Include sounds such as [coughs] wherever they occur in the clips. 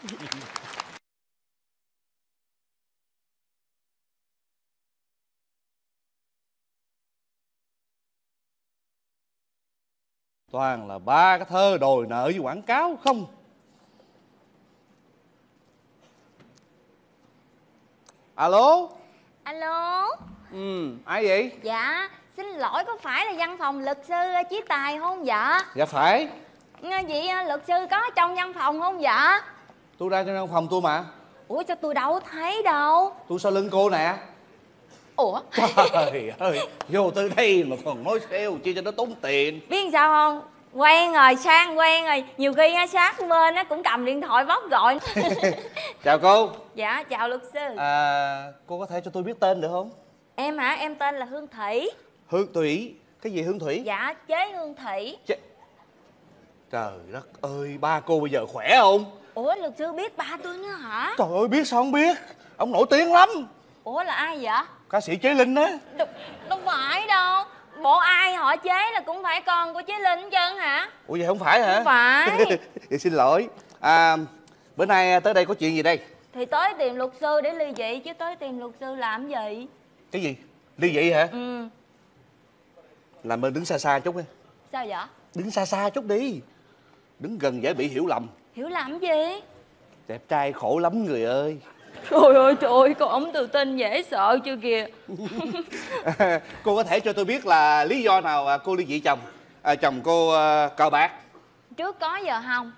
[laughs] toàn là ba cái thơ đòi nợ với quảng cáo không? Alo? Alo? Ừ ai vậy? Dạ xin lỗi có phải là văn phòng luật sư chí tài không dạ? Dạ phải. Nghe vậy à, luật sư có trong văn phòng không dạ tôi ra trong phòng tôi mà. Ủa sao tôi đâu thấy đâu. Tôi sau lưng cô nè. Ủa? [laughs] Trời ơi vô tới đây mà còn nói sale chi cho nó tốn tiền. Biết sao không? Quen rồi sang quen rồi. Nhiều khi á, sát bên á cũng cầm điện thoại bóc gọi. [laughs] Chào cô. Dạ chào luật sư. À, cô có thể cho tôi biết tên được không? Em hả? Em tên là hương thủy. Hương thủy? Cái gì hương thủy? Dạ chế hương thủy. Ch... trời đất ơi ba cô bây giờ khỏe không ủa luật sư biết ba tôi nữa hả? Trời ơi biết sao không biết? Ông nổi tiếng lắm. Ủa là ai vậy? Ca sĩ chế linh á. Đâu, đâu phải đâu. Bộ ai họ chế là cũng phải con của chế linh trơn hả? Ủa vậy không phải hả? Không phải. [laughs] Vậy xin lỗi. À, bữa nay tới đây có chuyện gì đây? Thì tới tìm luật sư để ly dị chứ tới tìm luật sư làm gì? Cái gì? Ly dị hả? Ừ. Làm ơn đứng xa xa chút đi. Sao vậy? Đứng xa xa chút đi. Đứng gần dễ bị hiểu lầm hiểu làm gì? Đẹp trai khổ lắm người ơi. Trời ơi trời ơi con ống tự tin dễ sợ chưa kìa. [laughs] Cô có thể cho tôi biết là lý do nào cô ly dị chồng à, chồng cô à, cờ bạc? Trước có giờ không?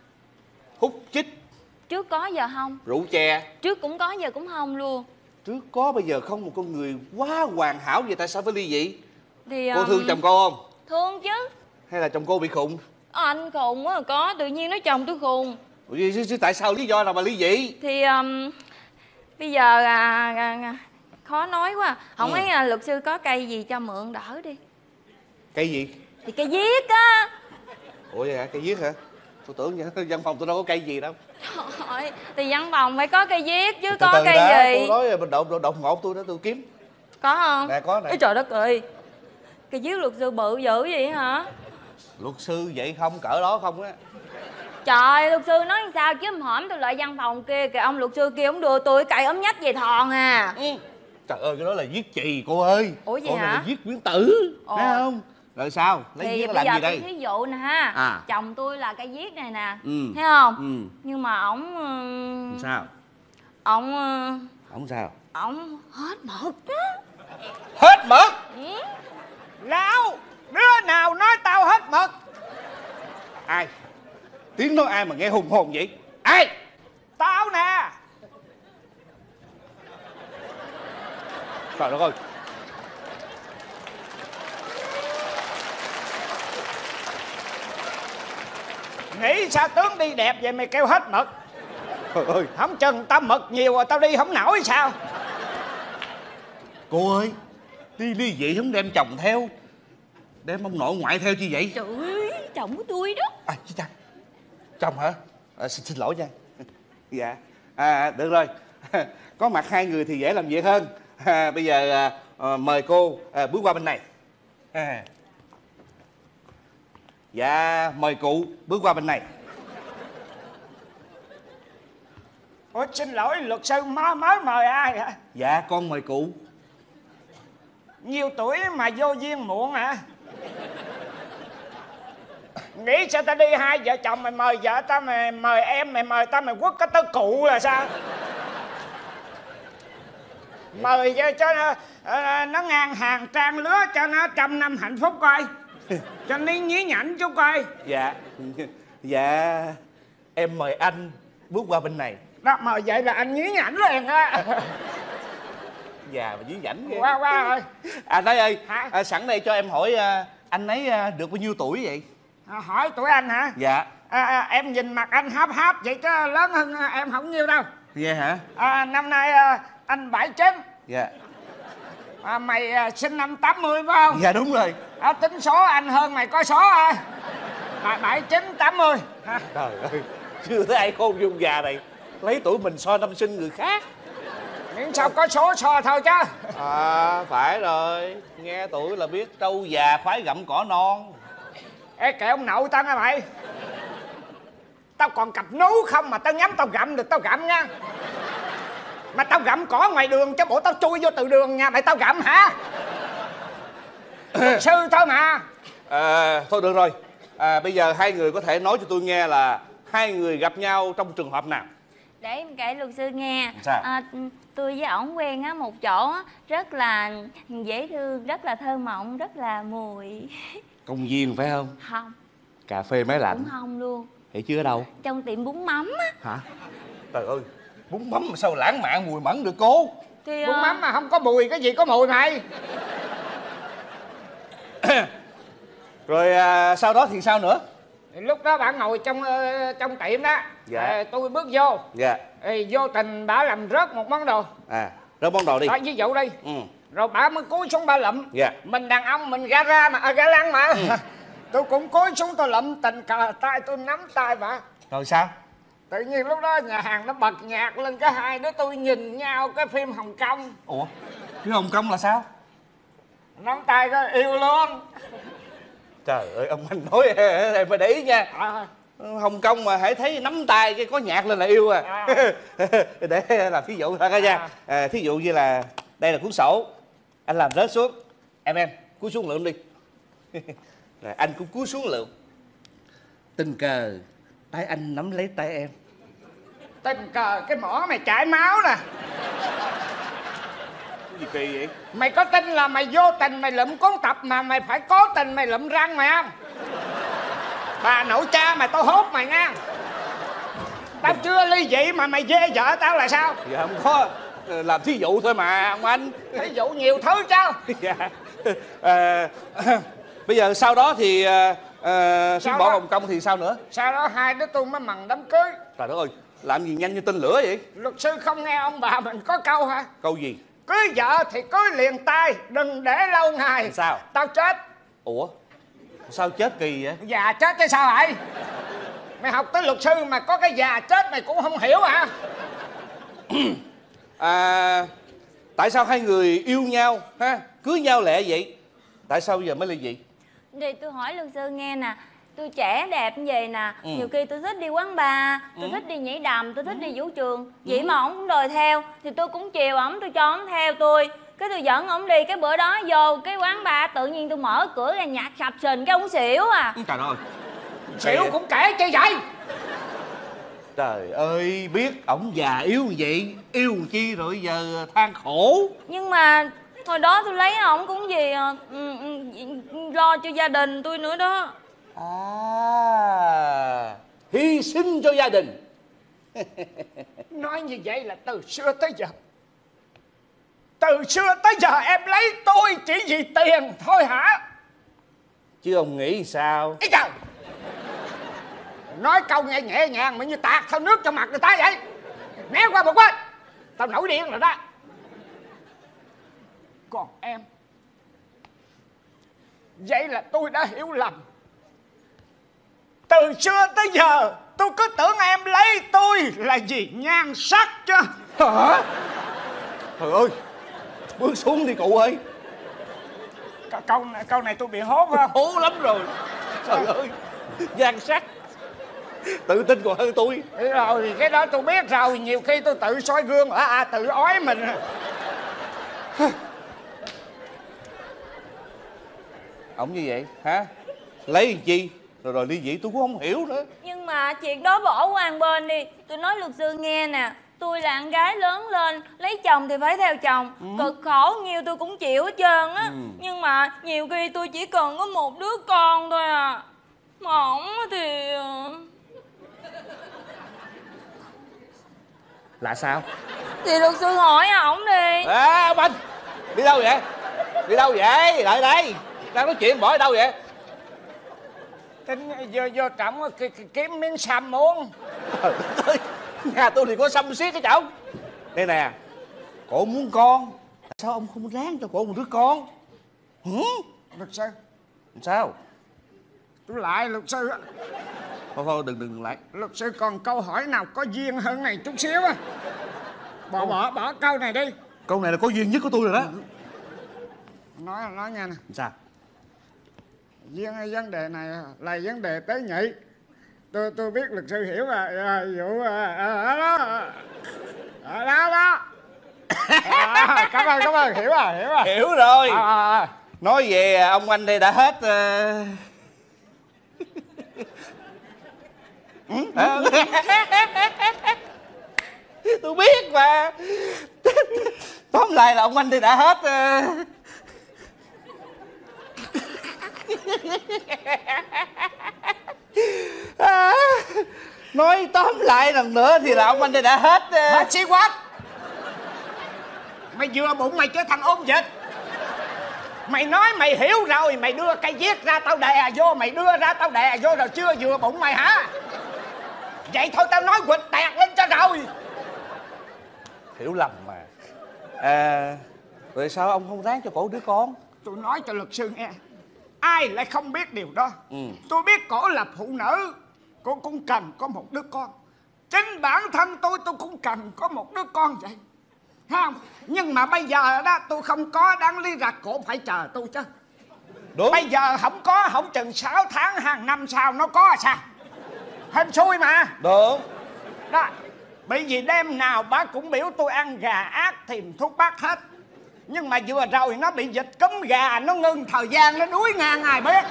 Hút chích. Trước có giờ không? Rượu chè. Trước cũng có giờ cũng không luôn. Trước có bây giờ không. Một con người quá hoàn hảo vậy tại sao phải ly dị? Thì cô um, thương chồng cô không? Thương chứ. Hay là chồng cô bị khùng? Anh khùng á có tự nhiên nói chồng tôi khùng chứ- chứ tại sao lý do nào mà ly dị thì um, bây giờ à, à, à, khó nói quá không Ừ. ấy là luật sư có cây gì cho mượn đỡ đi. Cây gì? Thì cây viết á. Ủa vậy hả? Cây viết hả? Tôi tưởng [laughs] văn phòng tôi đâu có cây gì đâu. Trời, thì văn phòng phải có cây viết chứ Từ có từ cây đã, gì? tôi nói mình đột đột ngột tôi đó tôi kiếm. Có không? Nè có nè. Ê trời đất ơi. Cây viết luật sư bự dữ vậy hả luật sư vậy không? Cỡ đó không á. Trời luật sư nói sao? Chứ hổm tôi lại văn phòng kia kìa. Ông luật sư kia ông đưa tôi cậy ống nhách về thòn à. Trời ơi cái đó là viết chì cô ơi. Ủa vậy Còn này hả? là viết quyển tử Ồ. thấy không? Rồi sao? Lấy thì bây làm gì đây? thí dụ nè ha. À. chồng tôi là cây viết này nè. Ừ. thấy không? Ừ. Nhưng mà ổng ừ, sao? ổng ừ, không sao? ổng hết mực á. Hết mực? Ừ. Lão Đứa nào nói tao hết mực? Ai? Tiếng nói ai mà nghe hùng hồn vậy? Ai? Tao nè. Trời đất ơi. Nghĩ sao tướng đi đẹp vậy mày kêu hết mực? Trời ơi. Không chừng tao mực nhiều rồi tao đi không nổi sao? Cô ơi đi ly dị không đem chồng theo đem ông nội ngoại theo chi vậy? Trời ơi chồng của tôi đó. À chứ cha chồng hả? À, xin, xin lỗi nha. [laughs] Dạ. À được rồi. [laughs] Có mặt hai người thì dễ làm việc hơn. À, bây giờ à, à, mời cô à, bước qua bên này. À. dạ mời cụ bước qua bên này. Ủa xin lỗi luật sư mới, mới mời ai hả? Dạ con mời cụ. Nhiều tuổi mà vô duyên muộn hả Nghĩ sao tao đi hai vợ chồng mày mời vợ tao mày mời em mày mời tao mày quất cái tơ cụ là sao? Mời cho, cho nó, ờ, nó ngang hàng trang lứa cho nó trăm năm hạnh phúc coi. Cho nó nhí nhảnh chút coi. Dạ. Dạ. Em mời anh bước qua bên này. Đó mời vậy là anh nhí nhảnh liền á [laughs] già mà dí dảnh ghê. Qua qua rồi à đấy ơi Hả? à, sẵn đây cho em hỏi à, anh ấy à, được bao nhiêu tuổi vậy? À, Hỏi tuổi anh hả? Dạ. À, à, Em nhìn mặt anh háp háp vậy chứ lớn hơn à, em không nhiêu đâu. Nghe hả? À, Năm nay à, anh 79 dạ. À, Mày à, sinh năm 80 phải không? Dạ đúng rồi. À, Tính số anh hơn mày có số à à, 79 80 à, trời ơi chưa thấy ai khôn dung già này. Lấy tuổi mình so năm sinh người khác Miễn sao có số so thôi chứ? À phải rồi. Nghe tuổi là biết trâu già khoái gặm cỏ non. Ê kệ ông nội tao nghe mày. Tao còn cặp nú không mà tao nhắm tao gặm được tao gặm nha. Mà tao gặm cỏ ngoài đường cho bộ tao chui vô từ đường nha mày tao gặm hả? Luật sư thôi mà. À, thôi được rồi. À, bây giờ hai người có thể nói cho tôi nghe là hai người gặp nhau trong trường hợp nào để em kể luật sư nghe. Sao? à, tôi với ổng quen á một chỗ á rất là dễ thương rất là thơ mộng rất là mùi. [laughs] Công viên phải không? Không. Cà phê máy cũng lạnh không luôn. Hiểu chưa ở đâu? Trong tiệm bún mắm á. Hả? Trời ơi bún mắm mà sao lãng mạn mùi mẫn được cô? Thì bún ờ, mắm mà không có mùi cái gì có mùi mày? [coughs] Rồi à, sau đó thì sao nữa lúc đó bà ngồi trong ờ, trong tiệm đó. Dạ. Ờ, tôi bước vô. Dạ. Thì vô tình bà làm rớt một món đồ. À rớt món đồ đi. Đó ví dụ đi ừ. Rồi bà mới cúi xuống bà lụm. Dạ. mình đàn ông mình ga ra mà à, ga lăng mà. [laughs] Tôi cũng cúi xuống tôi lụm tình cờ tay tôi nắm tay bà. Rồi sao? Tự nhiên lúc đó nhà hàng nó bật nhạc lên cái hai đứa tôi nhìn nhau cái phim hồng kông. Ủa? Cái hồng kông là sao? Nắm tay có yêu luôn trời ơi ông anh nói [laughs] em phải để ý nha. À, hồng kông mà hãy thấy nắm tay cái có nhạc lên là yêu à. À. [laughs] để làm thí dụ thôi cả nha À. thí dụ như là đây là cuốn sổ. Anh làm rớt xuống. Em em cúi xuống lượm đi. [laughs] Rồi anh cũng cúi xuống lượm tình cờ tay anh nắm lấy tay em. Tình cờ cái mỏ mày chảy máu nè gì kỳ vậy? Mày có tin là mày vô tình mày lụm cuốn tập mà mày phải cố tình mày lụm răng mày không? Bà nội cha mày tao hốt mày nha. Tao chưa ly dị mà mày dê vợ tao là sao? Dạ không có. Ờ, làm thí dụ thôi mà ông anh. Ví dụ nhiều thứ chứ. [laughs] Dạ. À, [clears throat] bây giờ sau đó thì à, à, Sau bỏ đó? hồng kông thì sao nữa? Sau đó hai đứa tôi mới mần đám cưới. Trời đất ơi làm gì nhanh như tên lửa vậy? Luật sư không nghe ông bà mình có câu hả? Câu gì cưới vợ thì cưới liền tay đừng để lâu ngày. Sao? tao chết. Ủa? Sao chết kỳ vậy? Già chết chứ sao vậy? Mày học tới luật sư mà có cái già chết mày cũng không hiểu hả? [clears throat] À, tại sao hai người yêu nhau ha? Cưới nhau lẹ vậy? Tại sao bây giờ mới ly dị thì tôi hỏi luật sư nghe nè tôi trẻ đẹp như vậy nè. Ừ. nhiều khi tôi thích đi quán bar tôi thích đi nhảy đầm tôi thích đi vũ trường. Vậy mà ổng cũng đòi theo thì tôi cũng chiều ổng tôi cho ổng theo tôi. Cái tôi dẫn ổng đi cái bữa đó vô cái quán bar tự nhiên tôi mở cửa ra nhạc sập sình cái ổng xỉu à. Trời ơi. Xỉu cũng kể chi vậy? Trời ơi biết ổng già yếu như vậy yêu chi rồi giờ than khổ. Nhưng mà hồi đó tôi lấy ổng cũng gì à, ừ, ừ, lo cho gia đình tôi nữa đó à. Hy sinh cho gia đình. Nói như vậy là từ xưa tới giờ. Từ xưa tới giờ em lấy tôi chỉ vì tiền thôi hả? Chứ ông nghĩ sao? Ý trời! Nói câu nghe nhẹ nhàng mà như tạt thao nước cho mặt người ta vậy. Né qua một bên. Tao nổi điên rồi đó. Còn em Vậy là tôi đã hiểu lầm Từ xưa tới giờ Tôi cứ tưởng em lấy tôi là vì nhan sắc chứ. Hả? Trời ơi bước xuống đi cụ ơi. Câu- Câu này, câu này tôi bị hốt không? Hố lắm rồi. Trời ơi gian sắc. Tự tin còn hơn tôi. Thế rồi thì cái đó tôi biết rồi. Nhiều khi tôi tự soi gương à, à tự ói mình. Ổng như vậy hả? Lấy làm chi rồi rồi ly dị tôi cũng không hiểu nữa. Nhưng mà chuyện đó bỏ qua một bên đi. Tôi nói luật sư nghe nè Tôi là con gái lớn lên Lấy chồng thì phải theo chồng. Cực khổ nhiều tôi cũng chịu hết trơn á. Nhưng mà nhiều khi tôi chỉ cần có một đứa con thôi à. Mà ổng thì ờ, là sao? Thì luật sư hỏi ổng đi. À ông anh đi đâu vậy? Đi đâu vậy? Lại đây. Đang nói chuyện bỏ đi đâu vậy Tính vô vô trọng ki- ki- kiếm miếng Trời đất ơi, nhà tôi thì có xăm xiết cái chồng đây nè cổ muốn con. Tại sao ông không ráng cho cổ một đứa con? Hử? Luật sư. Làm sao? Tôi lại luật sư thôi thôi đừng đừng lại. Luật sư còn câu hỏi nào có duyên hơn này chút xíu á. Bỏ bỏ bỏ câu này đi. Câu này là có duyên nhất của tôi rồi đó. Nói nói nha nè. Sao Duyên vấn đề này là vấn đề tế nhị. Tôi tôi biết luật sư hiểu mà à, vụ à, à, đó. À, đó đó. À, cảm ơn cảm ơn. Hiểu rồi hiểu rồi hiểu rồi. À, à, à. nói về ông anh đây đã hết ờ, Ừ, [laughs] tôi biết mà. Tóm lại là ông anh đây đã hết ờ. À, nói tóm lại lần nữa thì là ông anh đây đã hết ờ. hết xí quát mày vừa bụng mày trở thành ôn dịch mày nói mày hiểu rồi mày đưa cây viết ra tao đè vô mày đưa ra tao đè vô rồi chưa vừa bụng mày hả? Vậy thôi tao nói quịch tẹt lên cho rồi. Hiểu lầm mà. À, rồi sao ông không ráng cho cổ đứa con? Tôi nói cho luật sư nghe ai lại không biết điều đó? Ừ. tôi biết cổ là phụ nữ cô cũng cần có một đứa con. Chính bản thân tôi tôi cũng cần có một đứa con vậy. Không? Nhưng mà bây giờ đó tôi không có đáng lý ra cổ phải chờ tôi chứ. Đúng. Bây giờ không có không chừng 6 tháng hàng năm sau nó có sao? Hên xui mà. Đúng. Đó. Bởi vì đêm nào bác cũng biểu tôi ăn gà ác tìm thuốc bắc hết nhưng mà vừa rồi nó bị dịch cúm gà nó ngưng thời gian nó đuối ngang ai biết?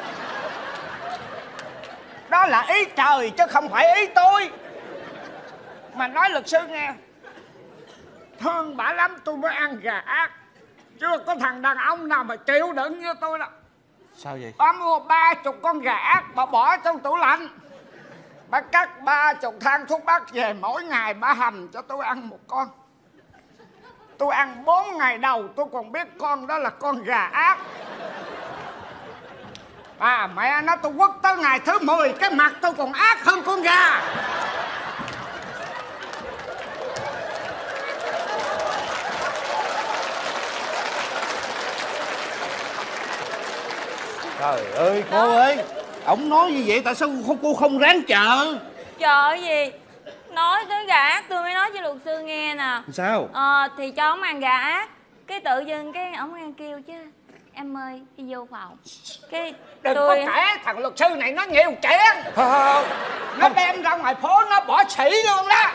Đó là ý trời chứ không phải ý tôi. Mà nói luật sư nghe thương bả lắm tôi mới ăn gà ác. Chưa có thằng đàn ông nào mà chịu đựng như tôi đâu. Sao vậy? Bà mua ba chục con gà ác bà bỏ trong tủ lạnh. Bà cắt ba chục thang thuốc bắc về mỗi ngày bà hầm cho tôi ăn một con tôi ăn bốn ngày đầu tôi còn biết con đó là con gà ác. À mẹ nó tôi quất tới ngày thứ 10 cái mặt tôi còn ác hơn con gà. Trời ơi cô ơi ông nói như vậy tại sao cô không ráng chờ? Trời gì Nói tới gà ác tôi mới nói cho luật sư nghe nè. Sao? Ờ thì cho ông ăn gà ác. Cái tự dưng cái ông ăn kêu chứ. Em ơi đi vô phòng. Cái đừng tôi có kể thằng luật sư này nó nhiều chuyện. Không nó đem ra ngoài phố nó bỏ xỉ luôn đó.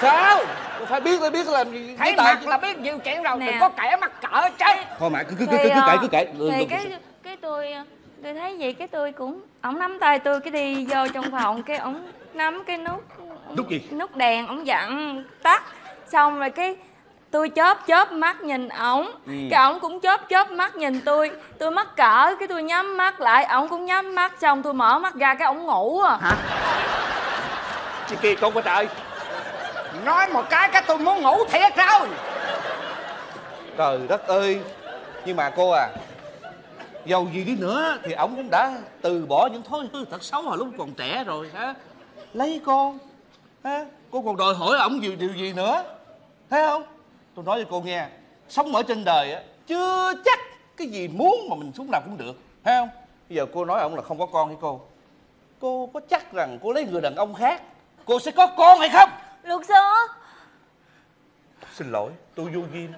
Sao? Tôi phải biết tôi biết làm gì. Thấy mặt là biết nhiều chuyện rồi Nè. đừng có kể mắc cỡ chứ. Thôi mà cứ cứ cứ cứ, cứ ờ, kể cứ kể. Thì cái cái tôi tôi thấy vậy cái tôi cũng ổng nắm tay tôi cái đi vô trong phòng cái ổng nắm cái nút Nút gì? nút đèn ổng dặn tắt. Xong rồi cái tôi chớp chớp mắt nhìn ổng. Ừ. cái ổng cũng chớp chớp mắt nhìn tôi. Tôi mắc cỡ cái tôi nhắm mắt lại ổng cũng nhắm mắt. Xong tôi mở mắt ra cái ổng ngủ à. Chị kia con có trời. Nói một cái cái tôi muốn ngủ thiệt rồi. Trời đất ơi. Nhưng mà cô à dầu gì đi nữa thì ông cũng đã từ bỏ những thói hư thật xấu hồi lúc còn trẻ rồi hả? Lấy con ha cô còn đòi hỏi ổng điều điều gì nữa? Thấy không? Tôi nói cho cô nghe sống ở trên đời á chưa chắc cái gì muốn mà mình xuống làm cũng được. Thấy không? Bây giờ cô nói ổng là không có con với cô? Cô có chắc rằng cô lấy người đàn ông khác cô sẽ có con hay không? Luật sư! Xin lỗi tôi vô duyên.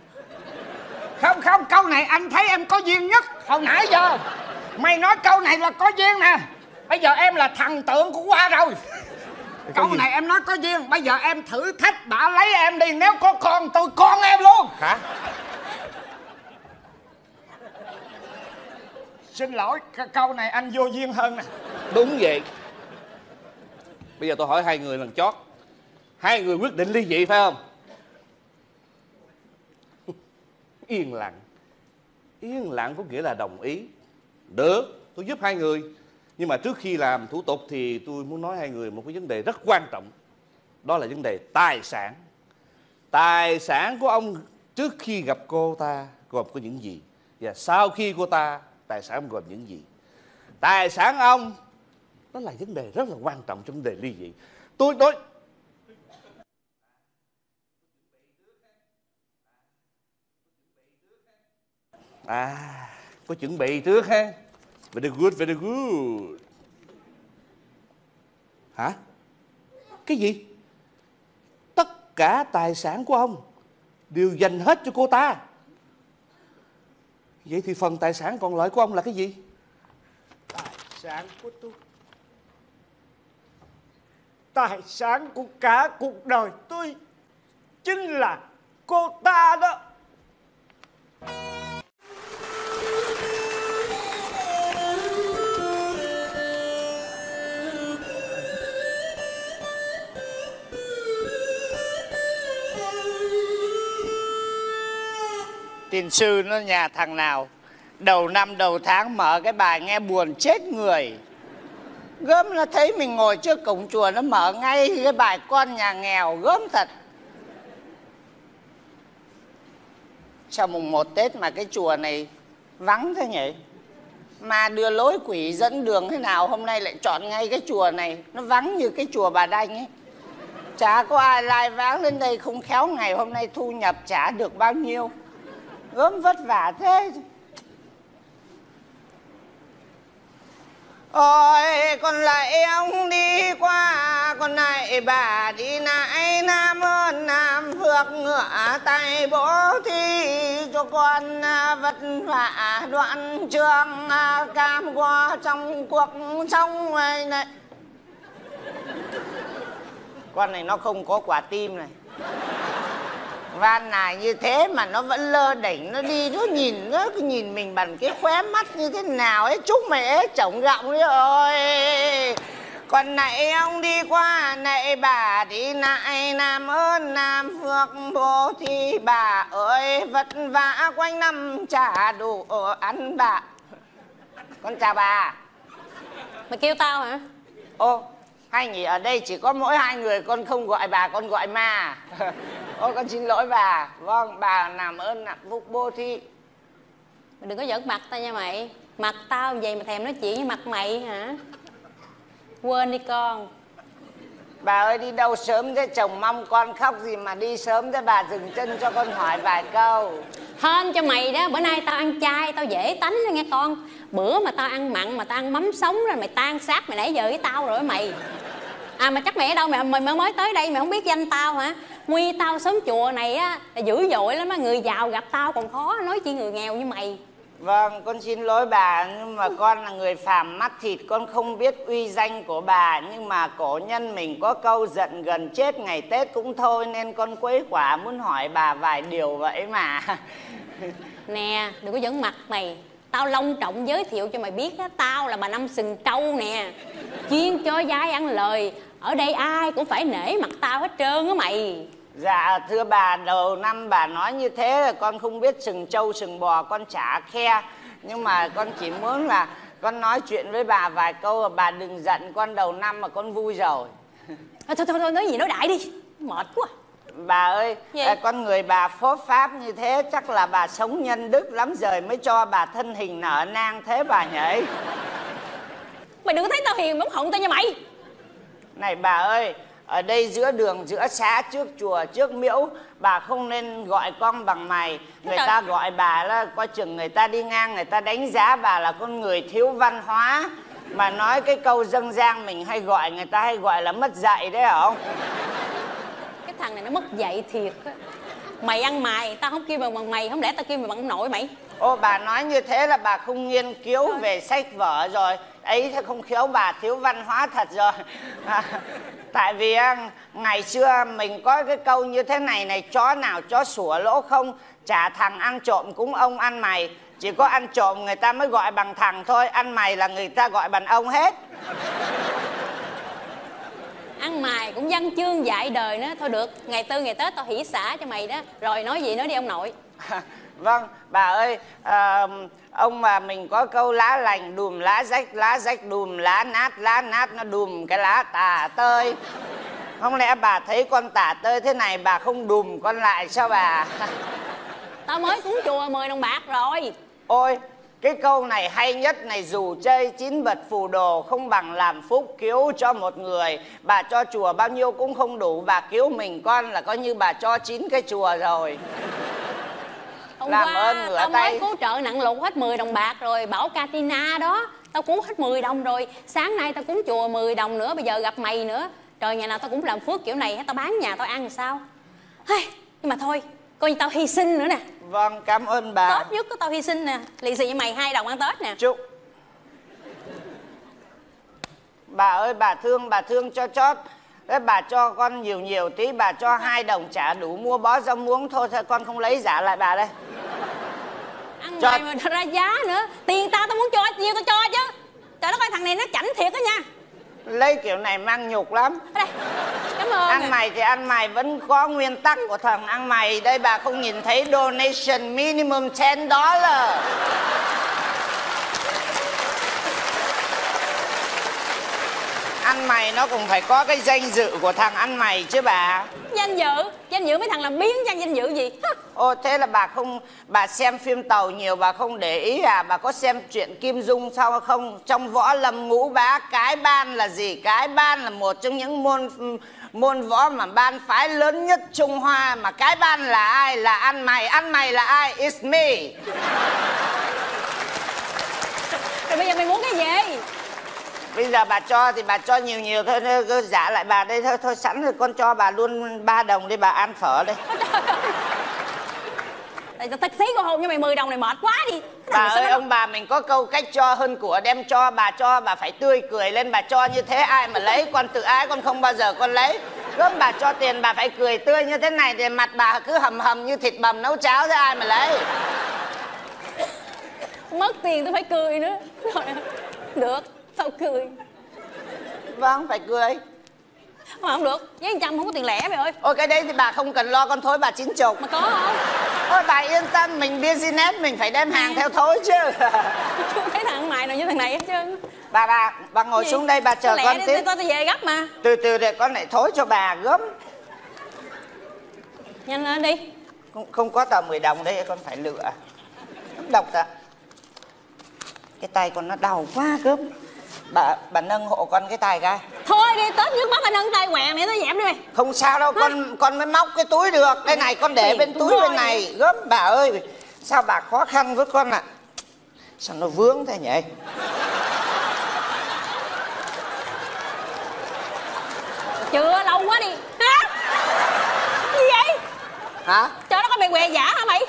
Không không câu này anh thấy em có duyên nhất. Hồi nãy giờ mày nói câu này là có duyên nè. Bây giờ em là thần tượng của qua rồi câu gì? này em nói có duyên. Bây giờ em thử thách đã lấy em đi. Nếu có con tôi con em luôn. Hả? Xin lỗi câu này anh vô duyên hơn nè. Đúng vậy. Bây giờ tôi hỏi hai người lần chót. Hai người quyết định ly dị phải không? Yên lặng. Yên lặng có nghĩa là đồng ý. Được tôi giúp hai người nhưng mà trước khi làm thủ tục thì tôi muốn nói hai người một cái vấn đề rất quan trọng. Đó là vấn đề tài sản. Tài sản của ông trước khi gặp cô ta gồm có những gì? Và sau khi cô ta, tài sản gồm những gì? Tài sản ông đó là vấn đề rất là quan trọng trong vấn đề ly dị. Tôi nói à có chuẩn bị trước ha very good very good. Hả? Cái gì? Tất cả tài sản của ông đều dành hết cho cô ta. Vậy thì phần tài sản còn lại của ông là cái gì? Tài sản của tôi. Tài sản của cả cuộc đời tôi chính là cô ta đó. Tiền sư nó nhà thằng nào? Đầu năm, đầu tháng mở cái bài nghe buồn chết người. Gớm nó thấy mình ngồi trước cổng chùa, Nó mở ngay cái bài con nhà nghèo, Gớm thật. Sau mùng một Tết mà cái chùa này vắng thế nhỉ? Mà đưa lối quỷ dẫn đường thế nào, Hôm nay lại chọn ngay cái chùa này. Nó vắng như cái chùa bà Đanh ấy. Chả có ai lai váng lên đây không khéo ngày hôm nay thu nhập trả được bao nhiêu gớm vất vả thế. Ôi, con lại ông đi qua, Con lại bà đi nãy Nam ơn Nam phước ngựa tay bố thi Cho con à, vất vả đoạn trường à, Cam qua trong cuộc sống này này. Con này nó không có quả tim này van nài như thế mà nó vẫn lơ đỉnh nó đi nó nhìn nó cứ nhìn mình bằng cái khóe mắt như thế nào ấy. Chúc mày ấy chổng gọng đấy rồi còn nãy ông đi qua nãy bà đi nãy nam ơn nam phước bố thì bà ơi. Vất vả quanh năm trả đủ ăn bà. Con chào bà. Mày kêu tao hả? Ô hai nhỉ ở đây chỉ có mỗi hai người con không gọi bà con gọi ma. [laughs] Ôi con xin lỗi bà. Vâng bà làm ơn nặng phúc bô thi. Mày đừng có giỡn mặt tao nha mày. Mặt tao vậy mà thèm nói chuyện với mặt mày hả? Quên đi con. Bà ơi đi đâu sớm thế? Chồng mong con khóc gì mà đi sớm thế? Bà dừng chân cho con hỏi vài câu. Hên cho mày đó bữa nay tao ăn chay tao dễ tánh đó nghe con. Bữa mà tao ăn mặn mà tao ăn mắm sống rồi mày tan sát mày nãy giờ với tao rồi mày à mà chắc mày ở đâu mày mày mới tới đây mày không biết danh tao hả nguy tao sớm chùa này á là dữ dội lắm á người giàu gặp tao còn khó nói chi người nghèo như mày Vâng, con xin lỗi bà nhưng mà con là người phàm mắt thịt con không biết uy danh của bà nhưng mà cổ nhân mình có câu giận gần chết ngày Tết cũng thôi nên con quấy quả muốn hỏi bà vài điều vậy mà. [laughs] nè, đừng có giỡn mặt mày. Tao long trọng giới thiệu cho mày biết á, tao là bà Năm Sừng Trâu nè. Chuyên cho dai ăn lời. Ở đây ai cũng phải nể mặt tao hết trơn á mày. Dạ thưa bà đầu năm bà nói như thế là con không biết sừng trâu sừng bò con chả khe. Nhưng mà con chỉ muốn là con nói chuyện với bà vài câu bà đừng giận con đầu năm mà con vui rồi. [laughs] Thôi thôi thôi nói gì nói đại đi. Mệt quá. Bà ơi, à, con người bà phốt pháp như thế chắc là bà sống nhân đức lắm rồi mới cho bà thân hình nở nang thế bà nhỉ? Mày đừng có thấy tao hiền bóng họng tao nha mày Này bà ơi, ở đây giữa đường giữa xã trước chùa trước miễu bà không nên gọi con bằng mày. Người ta gọi bà là coi chừng người ta đi ngang người ta đánh giá bà là con người thiếu văn hóa. Mà nói cái câu dân gian mình hay gọi người ta hay gọi là mất dạy đấy hả không cái thằng này nó mất dạy thiệt á. Mày ăn mày tao không kêu mày bằng mày không lẽ tao kêu mày bằng nội mày? Ô bà nói như thế là bà không nghiên cứu về sách vở rồi ấy thế không khéo bà thiếu văn hóa thật rồi. À, tại vì ngày xưa mình có cái câu như thế này này chó nào chó sủa lỗ không trả thằng ăn trộm cũng ông ăn mày. Chỉ có ăn trộm người ta mới gọi bằng thằng thôi ăn mày là người ta gọi bằng ông hết. Ăn mày cũng văn chương dạy đời nữa thôi được ngày tư ngày tết tao hỉ xả cho mày đó. Rồi nói gì nói đi ông nội. [laughs] Vâng bà ơi à, ông mà mình có câu lá lành đùm lá rách lá rách đùm lá nát lá nát nó đùm cái lá tà tơi. Không lẽ bà thấy con tả tơi thế này bà không đùm con lại sao bà? [laughs] Tao mới cúng chùa mười đồng bạc rồi. Ôi cái câu này hay nhất này dù chơi chín bật phù đồ không bằng làm phúc cứu cho một người. Bà cho chùa bao nhiêu cũng không đủ bà cứu mình con là coi như bà cho chín cái chùa rồi Hôm làm qua ơn ngửa tao tay. mới cứu trợ nặng lụt hết 10 đồng bạc rồi. Bảo Katina đó tao cứu hết 10 đồng rồi. Sáng nay tao cúng chùa 10 đồng nữa bây giờ gặp mày nữa. Trời nhà nào tao cũng làm phước kiểu này tao bán nhà tao ăn sao? Hey, nhưng mà thôi coi như tao hy sinh nữa nè. Vâng cảm ơn bà. Tết nhất của tao hy sinh nè. Lì xì mày hai đồng ăn tết nè. Chúc. Bà ơi bà thương bà thương cho chót Thế bà cho con nhiều nhiều tí bà cho hai đồng trả đủ mua bó rau muống. Thôi thôi con không lấy giả lại bà đây. Ăn Cho- mày mà ra giá nữa. Tiền tao tao muốn cho nhiêu tao cho chứ. Trời đất ơi thằng này nó chảnh thiệt đó nha. Lấy kiểu này mang nhục lắm. Đây cảm ơn ăn mày thì ăn mày vẫn có nguyên tắc của thằng ăn mày. Đây bà không nhìn thấy donation minimum 10 dollar ăn mày nó cũng phải có cái danh dự của thằng ăn mày chứ bà. Danh dự? Danh dự mấy thằng làm biến danh danh dự gì? Ô thế là bà không bà xem phim tàu nhiều bà không để ý à? Bà có xem chuyện Kim Dung sao không? Trong võ lâm ngũ bá cái ban là gì? Cái ban là một trong những môn môn võ mà ban phái lớn nhất Trung Hoa. Mà cái ban là ai? Là ăn mày. Ăn mày là ai? It's me. Rồi bây giờ mày muốn cái gì bây giờ bà cho thì bà cho nhiều nhiều thôi cứ giả lại bà đây thôi thôi sẵn rồi con cho bà luôn ba đồng đi bà ăn phở đây. [laughs] Xí cô hồn cho mày 10 đồng này mệt quá đi. Bà ơi ông bà mình có câu cách cho hơn của đem cho bà cho bà phải tươi cười lên bà cho như thế ai mà lấy con tự ái con không bao giờ con lấy. Gớm bà cho tiền bà phải cười tươi như thế này thì mặt bà cứ hầm hầm như thịt bằm nấu cháo thế ai mà lấy. Mất tiền tôi phải cười nữa. Được tao cười? Vâng phải cười. Mà không được với trăm không có tiền lẻ mày ơi. Ôi cái đấy thì bà không cần lo con thối bà chín chục. Mà có không thôi bà yên tâm mình business mình phải đem hàng theo thối chứ. Chưa thấy thằng mày nào như thằng này hết trơn. Bà bà bà ngồi Gì? xuống đây bà chờ Lẹ con tí. tao về gấp mà. Từ từ để con lại thối cho bà gớm nhanh lên đi. Không, không có tờ 10 đồng đây con phải lựa. Đọc ạ cái tay con nó đau quá gớm bà bà nâng hộ con cái tay ra. Thôi đi tết trước mắt tao nâng tay quẹt này tao dẹp đi mày. Không sao đâu con con mới móc cái túi được. Đây này con để bên túi bên này. Gớm bà ơi. Sao bà khó khăn với con ạ? Sao nó vướng thế nhỉ? Chưa lâu quá đi. Hả? Gì vậy? Hả? Trời đất ơi mày què giả hả mày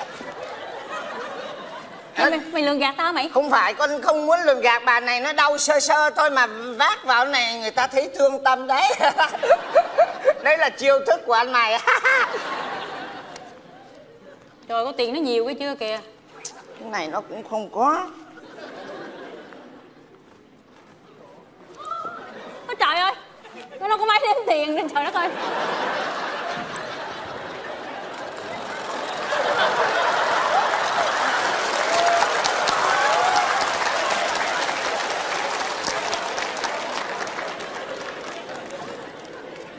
mày, mày, mày lường gạt tao mày? Không phải con không muốn lường gạt bà này nó đau sơ sơ thôi mà vác vào này người ta thấy thương tâm đấy. [laughs] Đây là chiêu thức của anh này. [laughs] Trời có tiền nó nhiều cái chưa kìa. Cái này nó cũng không có. Ôi trời ơi nó đâu có mấy đếm tiền nên trời đất ơi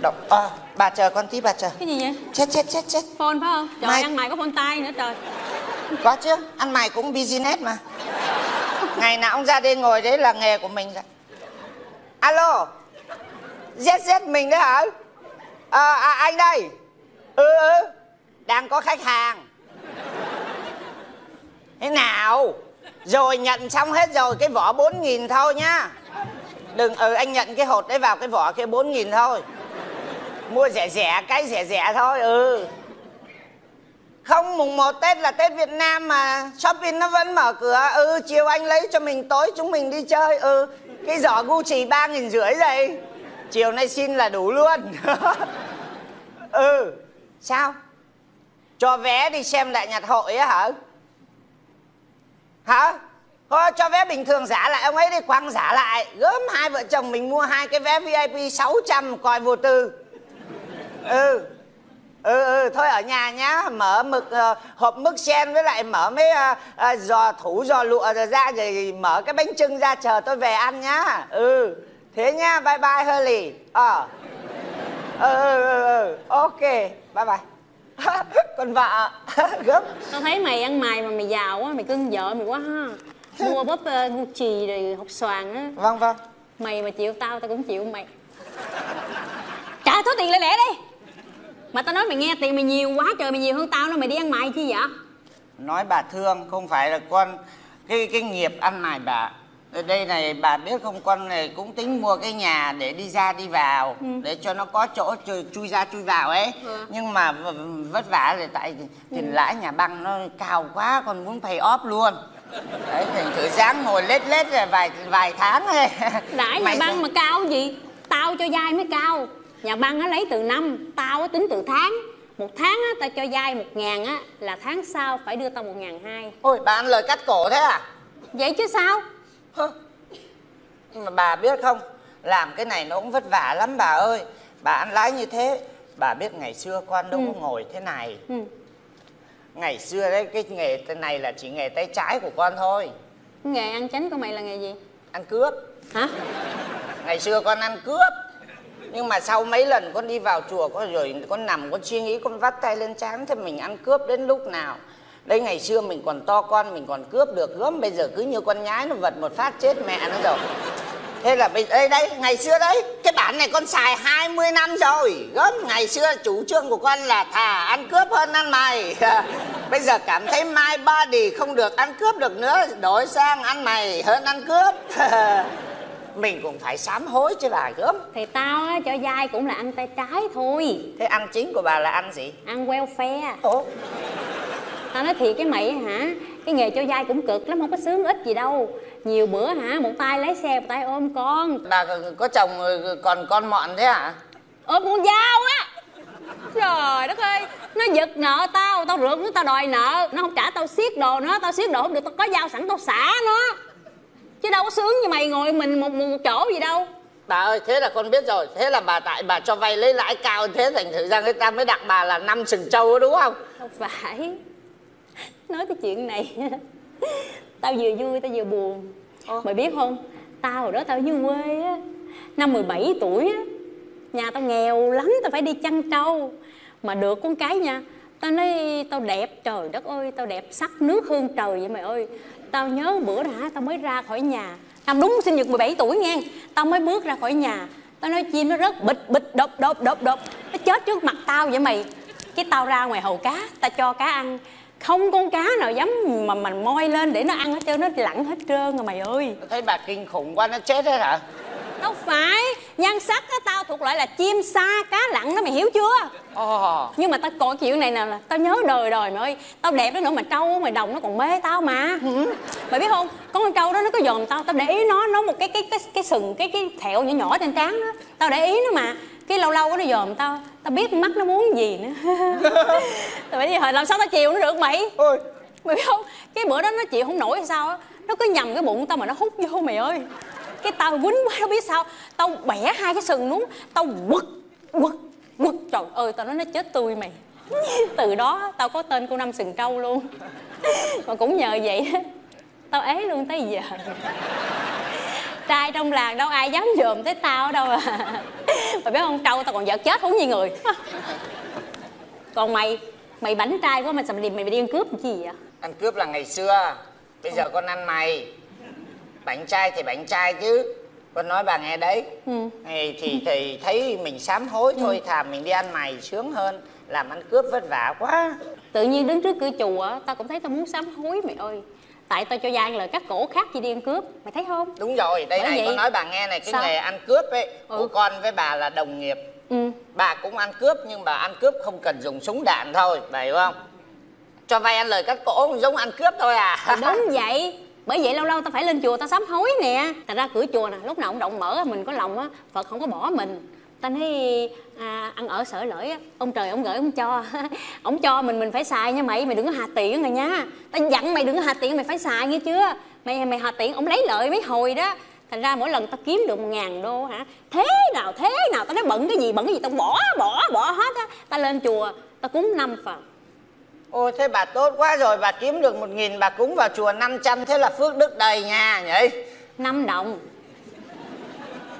Đọc, à, bà chờ con tí bà chờ. Cái gì vậy? Chết chết chết chết. Phone phải không? Trời Mai- ăn mày có phone tay nữa trời. Có chứ ăn mày cũng business mà. Ngày nào ông ra đây ngồi đấy là nghề của mình rồi. Alo z z mình đấy hả? À, à, anh đây. Ừ ừ đang có khách hàng. Thế nào? Rồi nhận xong hết rồi cái vỏ bốn nghìn thôi nhá. Đừng ừ anh nhận cái hột đấy vào cái vỏ kia bốn nghìn thôi mua rẻ rẻ, cái rẻ rẻ thôi ừ. Không, mùng 1 Tết là Tết Việt Nam mà. Shopping nó vẫn mở cửa Ừ chiều anh lấy cho mình, tối chúng mình đi chơi Ừ. Cái giỏ Gucci ba nghìn rưỡi đây. Chiều nay xin là đủ luôn. [laughs] Ừ. Sao? Cho vé đi xem đại nhạc hội á hả? Hả? Thôi, cho vé bình thường giả lại, Ông ấy đi quăng giả lại. Gớm hai vợ chồng mình mua hai cái vé VIP 600 coi vô tư. Ừ. Ừ ừ thôi ở nhà nhá mở mực ờ, hộp mực sen với lại mở mấy ờ, ờ, giò thủ giò lụa rồi ra rồi mở cái bánh trưng ra chờ tôi về ăn nhá. Ừ. Thế nhá bye bye Hurley ờ. Ừ ừ ừ ừ. Ok bye bye. [laughs] Con vợ. [laughs] Gấp. Tao thấy mày ăn mày mà mày giàu quá mày cưng vợ mày quá ha. Mua bóp uh, Gucci rồi hộp xoàn á. Vâng vâng. Mày mà chịu tao tao cũng chịu mày. Trả số tiền lẹ lẹ đi mà tao nói mày nghe tiền mày nhiều quá trời mày nhiều hơn tao nữa mày đi ăn mày chi vậy? Nói bà thương không phải là con cái cái nghiệp ăn này bà. Ở đây này bà biết không con này cũng tính mua cái nhà để đi ra đi vào để cho nó có chỗ chui, ra chui vào ấy. Ừ. nhưng mà vất vả là tại tiền lãi nhà băng nó cao quá con muốn pay off luôn. Đấy thành thử dáng ngồi lết lết rồi vài vài tháng ấy. Đãi [laughs] nhà Mày- băng mà cao gì? Tao cho dai mới cao nhà băng á lấy từ năm tao á tính từ tháng. Một tháng á tao cho vay một ngàn á là tháng sau phải đưa tao một ngàn hai. Ôi bà ăn lời cắt cổ thế à? Vậy chứ sao? Hơ. Mà bà biết không? Làm cái này nó cũng vất vả lắm bà ơi. Bà ăn lái như thế Bà biết ngày xưa con đâu có ngồi thế này. Ừ. Ngày xưa đấy cái nghề này là chỉ nghề tay trái của con thôi. Nghề ăn chánh của mày là nghề gì? Ăn cướp. Hả? Ngày xưa con ăn cướp nhưng mà sau mấy lần con đi vào chùa con rồi con nằm, con suy nghĩ, con vắt tay lên trán thì mình ăn cướp đến lúc nào? Đây ngày xưa mình còn to con, mình còn cướp được gớm, Bây giờ cứ như con nhái, nó vật một phát chết mẹ nó rồi. Thế là bây đây đây ngày xưa đấy, Cái bản này con xài 20 năm rồi. Gớm, ngày xưa chủ trương của con là thà ăn cướp hơn ăn mày. [laughs] Bây giờ cảm thấy my body không được ăn cướp được nữa, Đổi sang ăn mày hơn ăn cướp. [laughs] Mình cũng phải sám hối chứ bà gớm. Thì tao á cho vay cũng là ăn tay trái thôi. Thế ăn chính của bà là ăn gì? ăn welfare. Ủa? tao nói thiệt cái mày hả cái nghề cho vay cũng cực lắm không có sướng ít gì đâu. Nhiều bữa hả một tay lái xe một tay ôm con. Bà có chồng còn con mọn thế hả? ôm con dao á. Trời đất ơi nó giật nợ tao tao rượt nó tao đòi nợ. Nó không trả tao xiết đồ nó tao xiết đồ không được tao có dao sẵn tao xả nó chứ đâu có sướng như mày ngồi mình một, một chỗ gì đâu. Bà ơi, thế là con biết rồi. Thế là bà tại bà cho vay lấy lãi cao thế Thành thử ra người ta mới đặt bà là năm sừng trâu đó, đúng không? không phải. Nói cái chuyện này [laughs] tao vừa vui tao vừa buồn. Mày biết không? Tao hồi đó tao như quê á năm 17 tuổi á nhà tao nghèo lắm tao phải đi chăn trâu. Mà được con cái nha tao nói tao đẹp trời đất ơi tao đẹp sắc nước hương trời vậy mày ơi tao nhớ bữa đó hả tao mới ra khỏi nhà. Năm đúng sinh nhật 17 tuổi nghe. Tao mới bước ra khỏi nhà. Tao nói chim nó rớt bịch bịch, đột đột đột đột. Nó chết trước mặt tao vậy mày. Cái tao ra ngoài hầu cá, tao cho cá ăn. Không con cá nào dám mà mình moi lên để nó ăn hết trơn, nó lặn hết trơn rồi mày ơi. Thấy bà kinh khủng quá, nó chết hết hả? Đâu phải. Nhan sắc á tao thuộc loại là chim sa cá lặn đó mày hiểu chưa? Ồ, nhưng mà tao coi chuyện này nè là tao nhớ đời đời mày ơi. Tao đẹp đó nữa mà trâu mày đồng nó còn mê tao mà. Mày biết không? Có con trâu đó nó có dòm tao tao để ý nó nó một cái cái cái cái sừng cái cái thẹo nhỏ nhỏ trên trán đó. Tao để ý nó mà. Cái lâu lâu nó dòm tao tao biết mắt nó muốn gì nữa. [laughs] Tao phải hồi làm sao tao chiều nó được mày? Ôi. Mày biết không? Cái bữa đó nó chịu không nổi hay sao á. Nó cứ nhầm cái bụng tao mà nó hút vô mày ơi cái tao quýnh quá nó biết sao. Tao bẻ hai cái sừng xuống tao quật quật quật. Trời ơi, tao nói nó chết tươi mày. [laughs] Từ đó tao có tên cô năm sừng trâu luôn. Mà cũng nhờ vậy tao ế luôn tới giờ. Trai trong làng đâu ai dám dòm tới tao đâu à. Mày biết không, trâu tao còn giật chết uống như người. Còn mày mày bánh trai quá mày sao mày mày đi ăn cướp làm chi vậy? Ăn cướp là ngày xưa, Bây giờ con ăn mày. Bánh trai thì bánh trai chứ. Con nói bà nghe đấy. Ừ. thì, thì thì thấy mình sám hối thôi Thà mình đi ăn mày sướng hơn Làm ăn cướp vất vả quá. Tự nhiên đứng trước cửa chùa tao cũng thấy tao muốn sám hối mày ơi. Tại tao cho gian lời cắt cổ khác gì đi ăn cướp mày thấy không? Đúng rồi, đây Bởi này vậy- con nói bà nghe này Cái Sao? nghề ăn cướp ấy Ừ. Của con với bà là đồng nghiệp. Ừ. Bà cũng ăn cướp nhưng bà ăn cướp không cần dùng súng đạn thôi Bà hiểu không? Cho vay ăn lời cắt cổ giống ăn cướp thôi à. Đúng vậy [laughs] bởi vậy lâu lâu ta phải lên chùa ta sám hối nè. Thành ra cửa chùa nè lúc nào cũng rộng mở mình có lòng á phật không có bỏ mình. Tao nói à, ăn ở sở lỗi á ông trời ông gửi ông cho [laughs] ông cho mình mình phải xài nha mày mày đừng có hà tiện rồi nha. Tao dặn mày đừng có hà tiện mày phải xài nghe chưa? Mày mày hà tiện ông lấy lợi mấy hồi đó. Thành ra mỗi lần tao kiếm được một ngàn đô hả thế nào thế nào tao nói bận cái gì bận cái gì tao bỏ bỏ bỏ hết á. Ta lên chùa ta cúng năm phần Ôi thế bà tốt quá rồi Bà kiếm được một nghìn bà cúng vào chùa 500 Thế là phước đức đầy nha nhỉ? Năm đồng.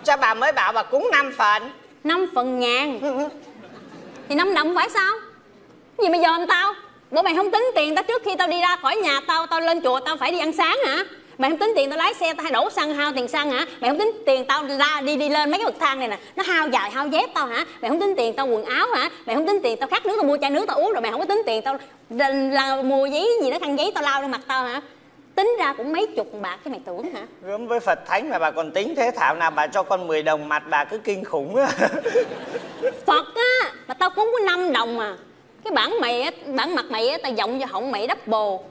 Cho bà mới bảo bà cúng 5 phần. Năm phần ngàn. Thì năm đồng phải sao? Gì mày dòm tao? Bộ mày không tính tiền tao trước khi tao đi ra khỏi nhà tao tao lên chùa tao phải đi ăn sáng hả mày không tính tiền tao lái xe tao hay đổ xăng hao tiền xăng hả? Mày không tính tiền tao ra đi đi lên mấy cái bậc thang này nè. Nó hao dài hao dép tao hả? Mày không tính tiền tao quần áo hả? Mày không tính tiền tao khát nước tao mua chai nước tao uống rồi mày không có tính tiền tao là, là mua giấy gì đó khăn giấy tao lao lên mặt tao hả? Tính ra cũng mấy chục bạc cái mày tưởng hả? Gớm với Phật Thánh mà bà còn tính thế Thảo nào bà cho con 10 đồng mặt bà cứ kinh khủng á. [laughs] Phật á mà tao cúng có 5 đồng mà cái bản mày á bản mặt mày á tao giọng cho họng mày double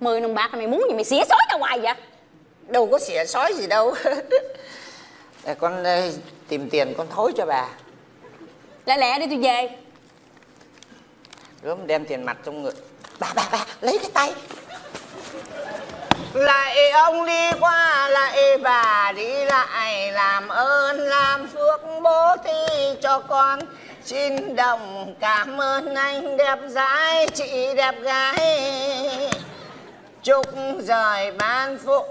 10 đồng bạc mày muốn gì mày xỉa xói tao hoài vậy? Đâu có xỉa sói gì đâu. [laughs] Để con tìm tiền con thối cho bà. Lẹ lẹ đi tôi về. Gớm đem tiền mặt trong người. Bà bà bà lấy cái tay. Lại ông đi qua lại bà đi lại. Làm ơn làm phước bố thí cho con. Xin đồng cảm ơn anh đẹp gái chị đẹp gái chúc rời ban phúc.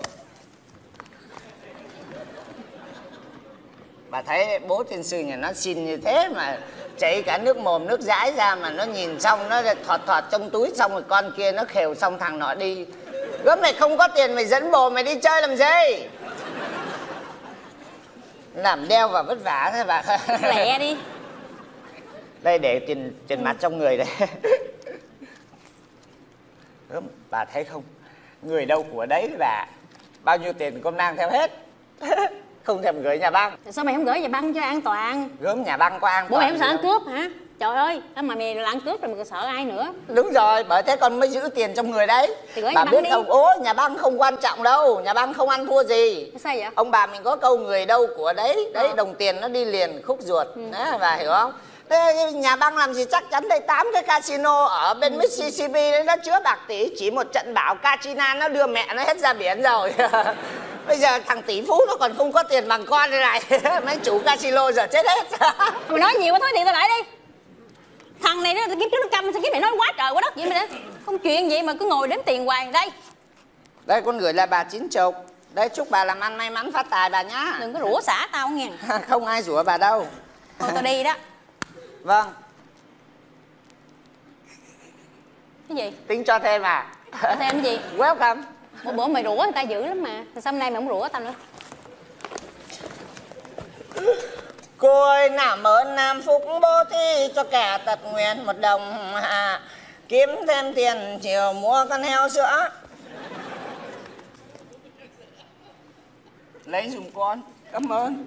Bà thấy bố tiên sư nhà nó xin như thế mà chảy cả nước mồm nước dãi ra mà nó nhìn xong nó thọt thọt trong túi xong rồi con kia nó khều xong thằng nọ đi. Gớm mày không có tiền mày dẫn bồ mày đi chơi làm gì? Làm đeo và vất vả thế bà. Lẹ đi. Đây để tiền tiền mặt trong người đây. Gớm bà thấy không người đâu của đấy bà bao nhiêu tiền con mang theo hết? [laughs] Không thèm gửi nhà băng. Sao mày không gửi về băng cho an toàn? Gớm nhà băng có an bố mày không toàn sợ ăn cướp hả? Trời ơi mà mày là ăn cướp rồi mày còn sợ ai nữa? Đúng rồi bởi thế con mới giữ tiền trong người đấy. Thì gửi bà nhà biết đi. không ố nhà băng không quan trọng đâu. Nhà băng không ăn thua gì. Sao vậy? Ông bà mình có câu người đâu của đấy. Đấy Ờ. đồng tiền nó đi liền khúc ruột. Đấy bà hiểu không Thế nhà băng làm gì chắc chắn đây? Tám cái casino ở bên Ừ. Mississippi đấy nó chứa bạc tỷ chỉ một trận bão Katrina nó đưa mẹ nó hết ra biển rồi. [laughs] Bây giờ thằng tỷ phú nó còn không có tiền bằng con đây này. [laughs] Mấy chủ casino giờ chết hết. [laughs] Mày nói nhiều quá thôi tiền tao lại đi. Thằng này nó kiếp trước nó câm sao kiếp này nói quá trời quá đất vậy mày đó không chuyện gì mà cứ ngồi đếm tiền hoài đây. Đây con gửi là bà chín chục. Đây chúc bà làm ăn may mắn phát tài bà nhá. Đừng có rủa xả tao nghe. Không ai rủa bà đâu. Thôi tao đi đó vâng. Cái gì? Tính cho thêm à? Tao thêm cái gì? [laughs] Welcome. Một bữa mày rủa người ta dữ lắm mà. Sao hôm nay mày không rủa tao nữa? Cô ơi làm ơn nam phúc bố thí cho kẻ tật nguyện một đồng à, kiếm thêm tiền chiều mua con heo sữa. Lấy dùm con. Cảm ơn.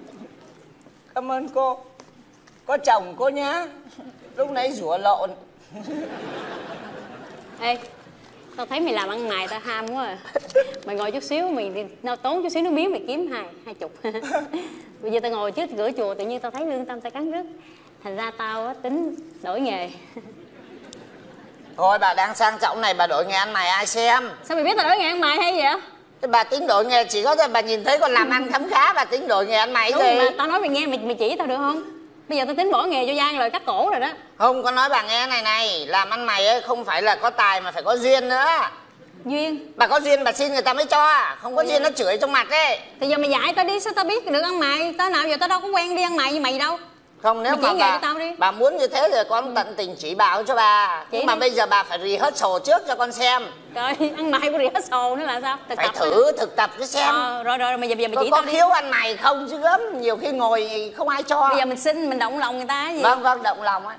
Cảm ơn cô có chồng cô nhá. Lúc nãy rủa lộn. Ê tao thấy mày làm ăn mày tao ham quá à. mày ngồi chút xíu mày đi- tao tốn chút xíu nước miếng mày kiếm hai hai chục. Bây giờ tao ngồi trước cửa chùa tự nhiên tao thấy lương tâm tao cắn rứt. Thành ra tao á tính đổi nghề. Thôi bà đang sang trọng này bà đổi nghề ăn mày ai xem? Sao mày biết tao đổi nghề ăn mày hay vậy? Bà tính đổi nghề chỉ có bà nhìn thấy con làm ăn khấm khá bà tính đổi nghề ăn mày đúng gì? mà tao nói mày nghe mày mày chỉ tao được không bây giờ tao tính bỏ nghề cho giang lời cắt cổ rồi đó. Không có nói bà nghe này này làm ăn mày ấy không phải là có tài mà phải có duyên nữa. Duyên? Bà có duyên bà xin người ta mới cho không có duyên. nó chửi trong mặt ấy. Thì giờ mày dạy tao đi sao tao biết được ăn mày? Tao nào giờ tao đâu có quen đi ăn mày như mày đâu không nếu mà bà tao đi. bà muốn như thế thì con tận tình chỉ bảo cho bà. Chỉ nhưng mà đi. bây giờ bà phải rehearsal trước cho con xem. Trời [laughs] ăn mày của rehearsal nữa là sao? Thực phải tập thử thực tập cho xem. Ờ, rồi rồi rồi, mày giờ, giờ mày có, chỉ có tao đi. khiếu ăn mày không chứ gớm? Nhiều khi ngồi không ai cho. Bây giờ mình xin mình động lòng người ta gì? Vâng vâng động lòng á.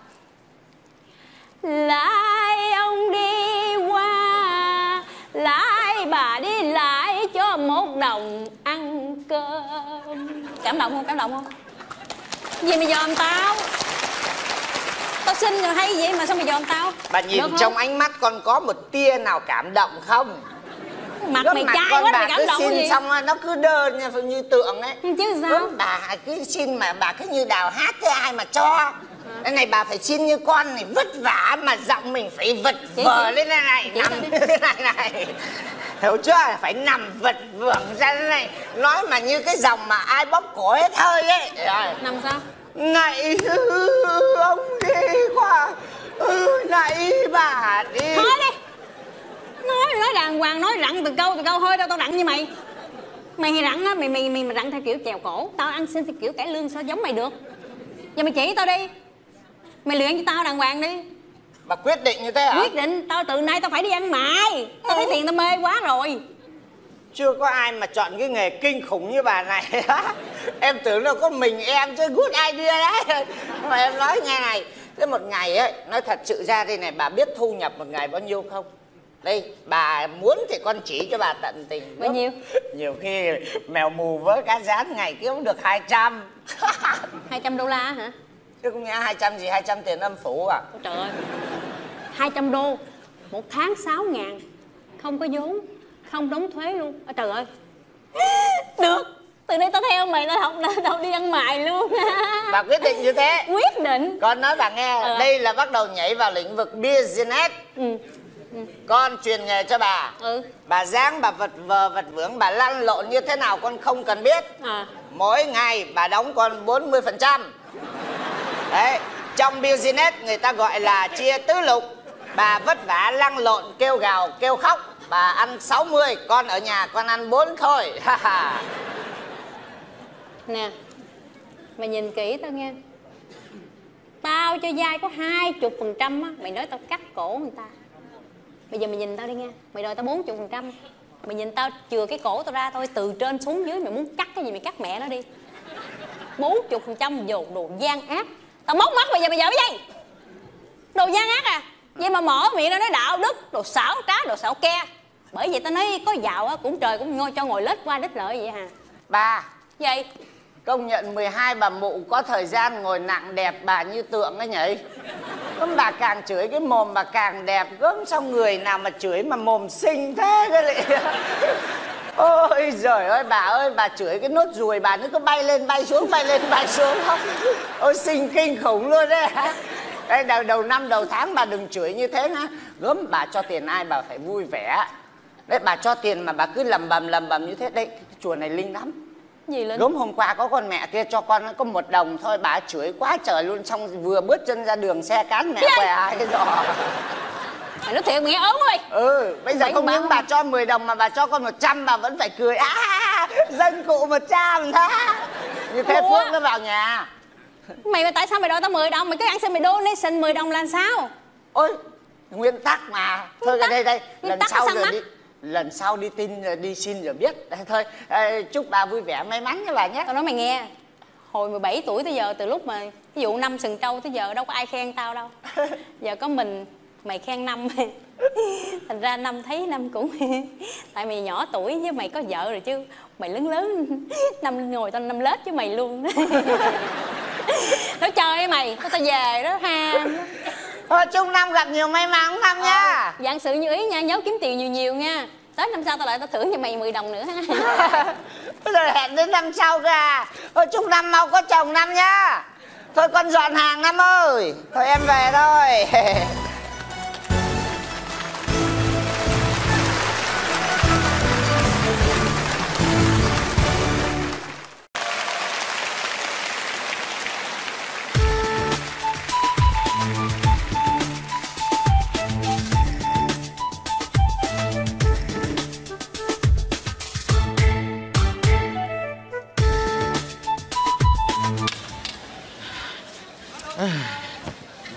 Lại ông đi qua lại bà đi lại cho một đồng ăn cơm. Cảm động không? Cảm động không gì mày dòm tao? Tao xin rồi hay vậy mà sao mày dòm tao? Bà nhìn trong ánh mắt con có một tia nào cảm động không? Mặt Gớm mày mặt con quá bà mày cảm cứ động xin gì? xong nó cứ đơ như, như tượng ấy. Chứ sao? Gớm bà cứ xin mà bà cứ như đào hát thế ai mà cho. Cái này bà phải xin như con này vất vả mà giọng mình phải vật vờ lên đây này chị nằm thế này này hiểu chưa phải nằm vật vưởng ra thế này. Nói mà như cái dòng mà ai bóp cổ hết hơi ấy. Rồi. Nằm sao? Này [laughs] ông đi qua. Ừ, này bà đi. Thôi đi. Nói nói đàng hoàng nói rặn từ câu từ câu hơi đâu tao rặn như mày. Mày thì rặn á mày mày mày, mày rặn theo kiểu chèo cổ. Tao ăn xin theo kiểu cải lương sao giống mày được? Giờ mày chỉ tao đi. Mày luyện cho tao đàng hoàng đi bà quyết định như thế hả? Quyết định tao từ nay tao phải đi ăn mày. Tao thấy tiền tao mê quá rồi. Chưa có ai mà chọn cái nghề kinh khủng như bà này [laughs] em tưởng là có mình em chứ good idea đấy. Mà em nói nghe này thế một ngày ấy nói thật sự ra đây này bà biết thu nhập một ngày bao nhiêu không? Đây bà muốn thì con chỉ cho bà tận tình. Bao nhiêu? nhiều khi mèo mù với cá rán ngày kiếm được 200 200 đô la hả chứ không nhá 200 gì 200 tiền âm phủ à? Ôi trời ơi 200 đô một tháng 6 ngàn không có vốn không đóng thuế luôn. Ôi trời ơi. Được từ nay tao theo mày tao học tao đi ăn mày luôn. Bà quyết định như thế. Quyết định. Con nói bà nghe Ờ. đây là bắt đầu nhảy vào lĩnh vực business. Ừ. Con truyền nghề cho bà. Ừ. Bà dáng bà vật vờ vật vướng bà lăn lộn như thế nào con không cần biết. À mỗi ngày bà đóng con 40% đấy, trong business người ta gọi là chia tứ lục. Bà vất vả lăn lộn, kêu gào, kêu khóc. Bà ăn 60 con ở nhà con ăn 4 thôi. [laughs] Nè, mày nhìn kỹ tao nghe. Tao cho dai có hai chục phần trăm á, mày nói tao cắt cổ người ta. Bây giờ mày nhìn tao đi nghe, mày đòi tao bốn chục phần trăm. Mày nhìn tao chừa cái cổ tao ra thôi, từ trên xuống dưới mày muốn cắt cái gì mày cắt mẹ nó đi. Bốn chục phần trăm dồn đồ gian ác tao móc mắt mày giờ mày giờ cái gì đồ gian ác à. Vậy mà mở miệng ra nói đạo đức đồ xảo trá đồ xảo ke. Bởi vậy tao nói có giàu á cũng trời cũng ngồi cho ngồi lết qua lết lợi vậy hà. Bà vậy? công nhận 12 bà mụ có thời gian ngồi nặng đẹp bà như tượng ấy nhỉ? Gớm bà càng chửi cái mồm bà càng đẹp Gớm sao người nào mà chửi mà mồm xinh thế cái lại Ôi giời ơi bà ơi bà chửi cái nốt ruồi bà nó cứ bay lên bay xuống bay lên bay xuống. Không Ôi xinh kinh khủng luôn đấy. Hả Đây đầu, đầu năm đầu tháng bà đừng chửi như thế nhá. Gớm bà cho tiền ai bà phải vui vẻ. Đấy bà cho tiền mà bà cứ lầm bầm lầm bầm như thế. Đây cái chùa này linh lắm. Gì lên Gớm hôm qua có con mẹ kia cho con có một đồng thôi Bà chửi quá trời luôn. Xong vừa bước chân ra đường xe cán mẹ què hai cái giò mày nói thiệt mày nghe ớn ơi. Ừ bây giờ không những bà cho 10 đồng Mà bà cho con 100 bà vẫn phải cười. À, Dân cụ 100 đó Như thế Ủa? Phước nó vào nhà. Mày mà tại sao mày đòi tao 10 đồng? Mày cứ ăn xin mày donation 10 đồng là sao? Ôi nguyên tắc mà. Thôi tắc- đây đây. Nguyên Lần sau rồi đi Lần sau đi tin rồi đi xin rồi biết. Đây, Thôi. Ờ, chúc bà vui vẻ may mắn nha bà nhé. Tao nói mày nghe hồi 17 tuổi tới giờ từ lúc mà ví dụ năm sừng trâu tới giờ đâu có ai khen tao đâu. [laughs] Giờ có mình mày khen năm [laughs] thành ra năm thấy năm cũng [laughs] tại mày nhỏ tuổi với mày có vợ rồi chứ mày lớn lớn [laughs] năm ngồi tao năm lết với mày luôn. Nói chơi mày tao tao về đó lắm. Thôi chúc năm gặp nhiều may mắn năm nha. dạng sự như ý nha nhớ kiếm tiền nhiều nhiều nha. Tới năm sau tao lại tao thưởng cho mày 10 đồng nữa ha. Rồi hẹn đến năm sau ra. Thôi chúc năm mau có chồng năm nhá Thôi con dọn hàng năm ơi. Thôi em về thôi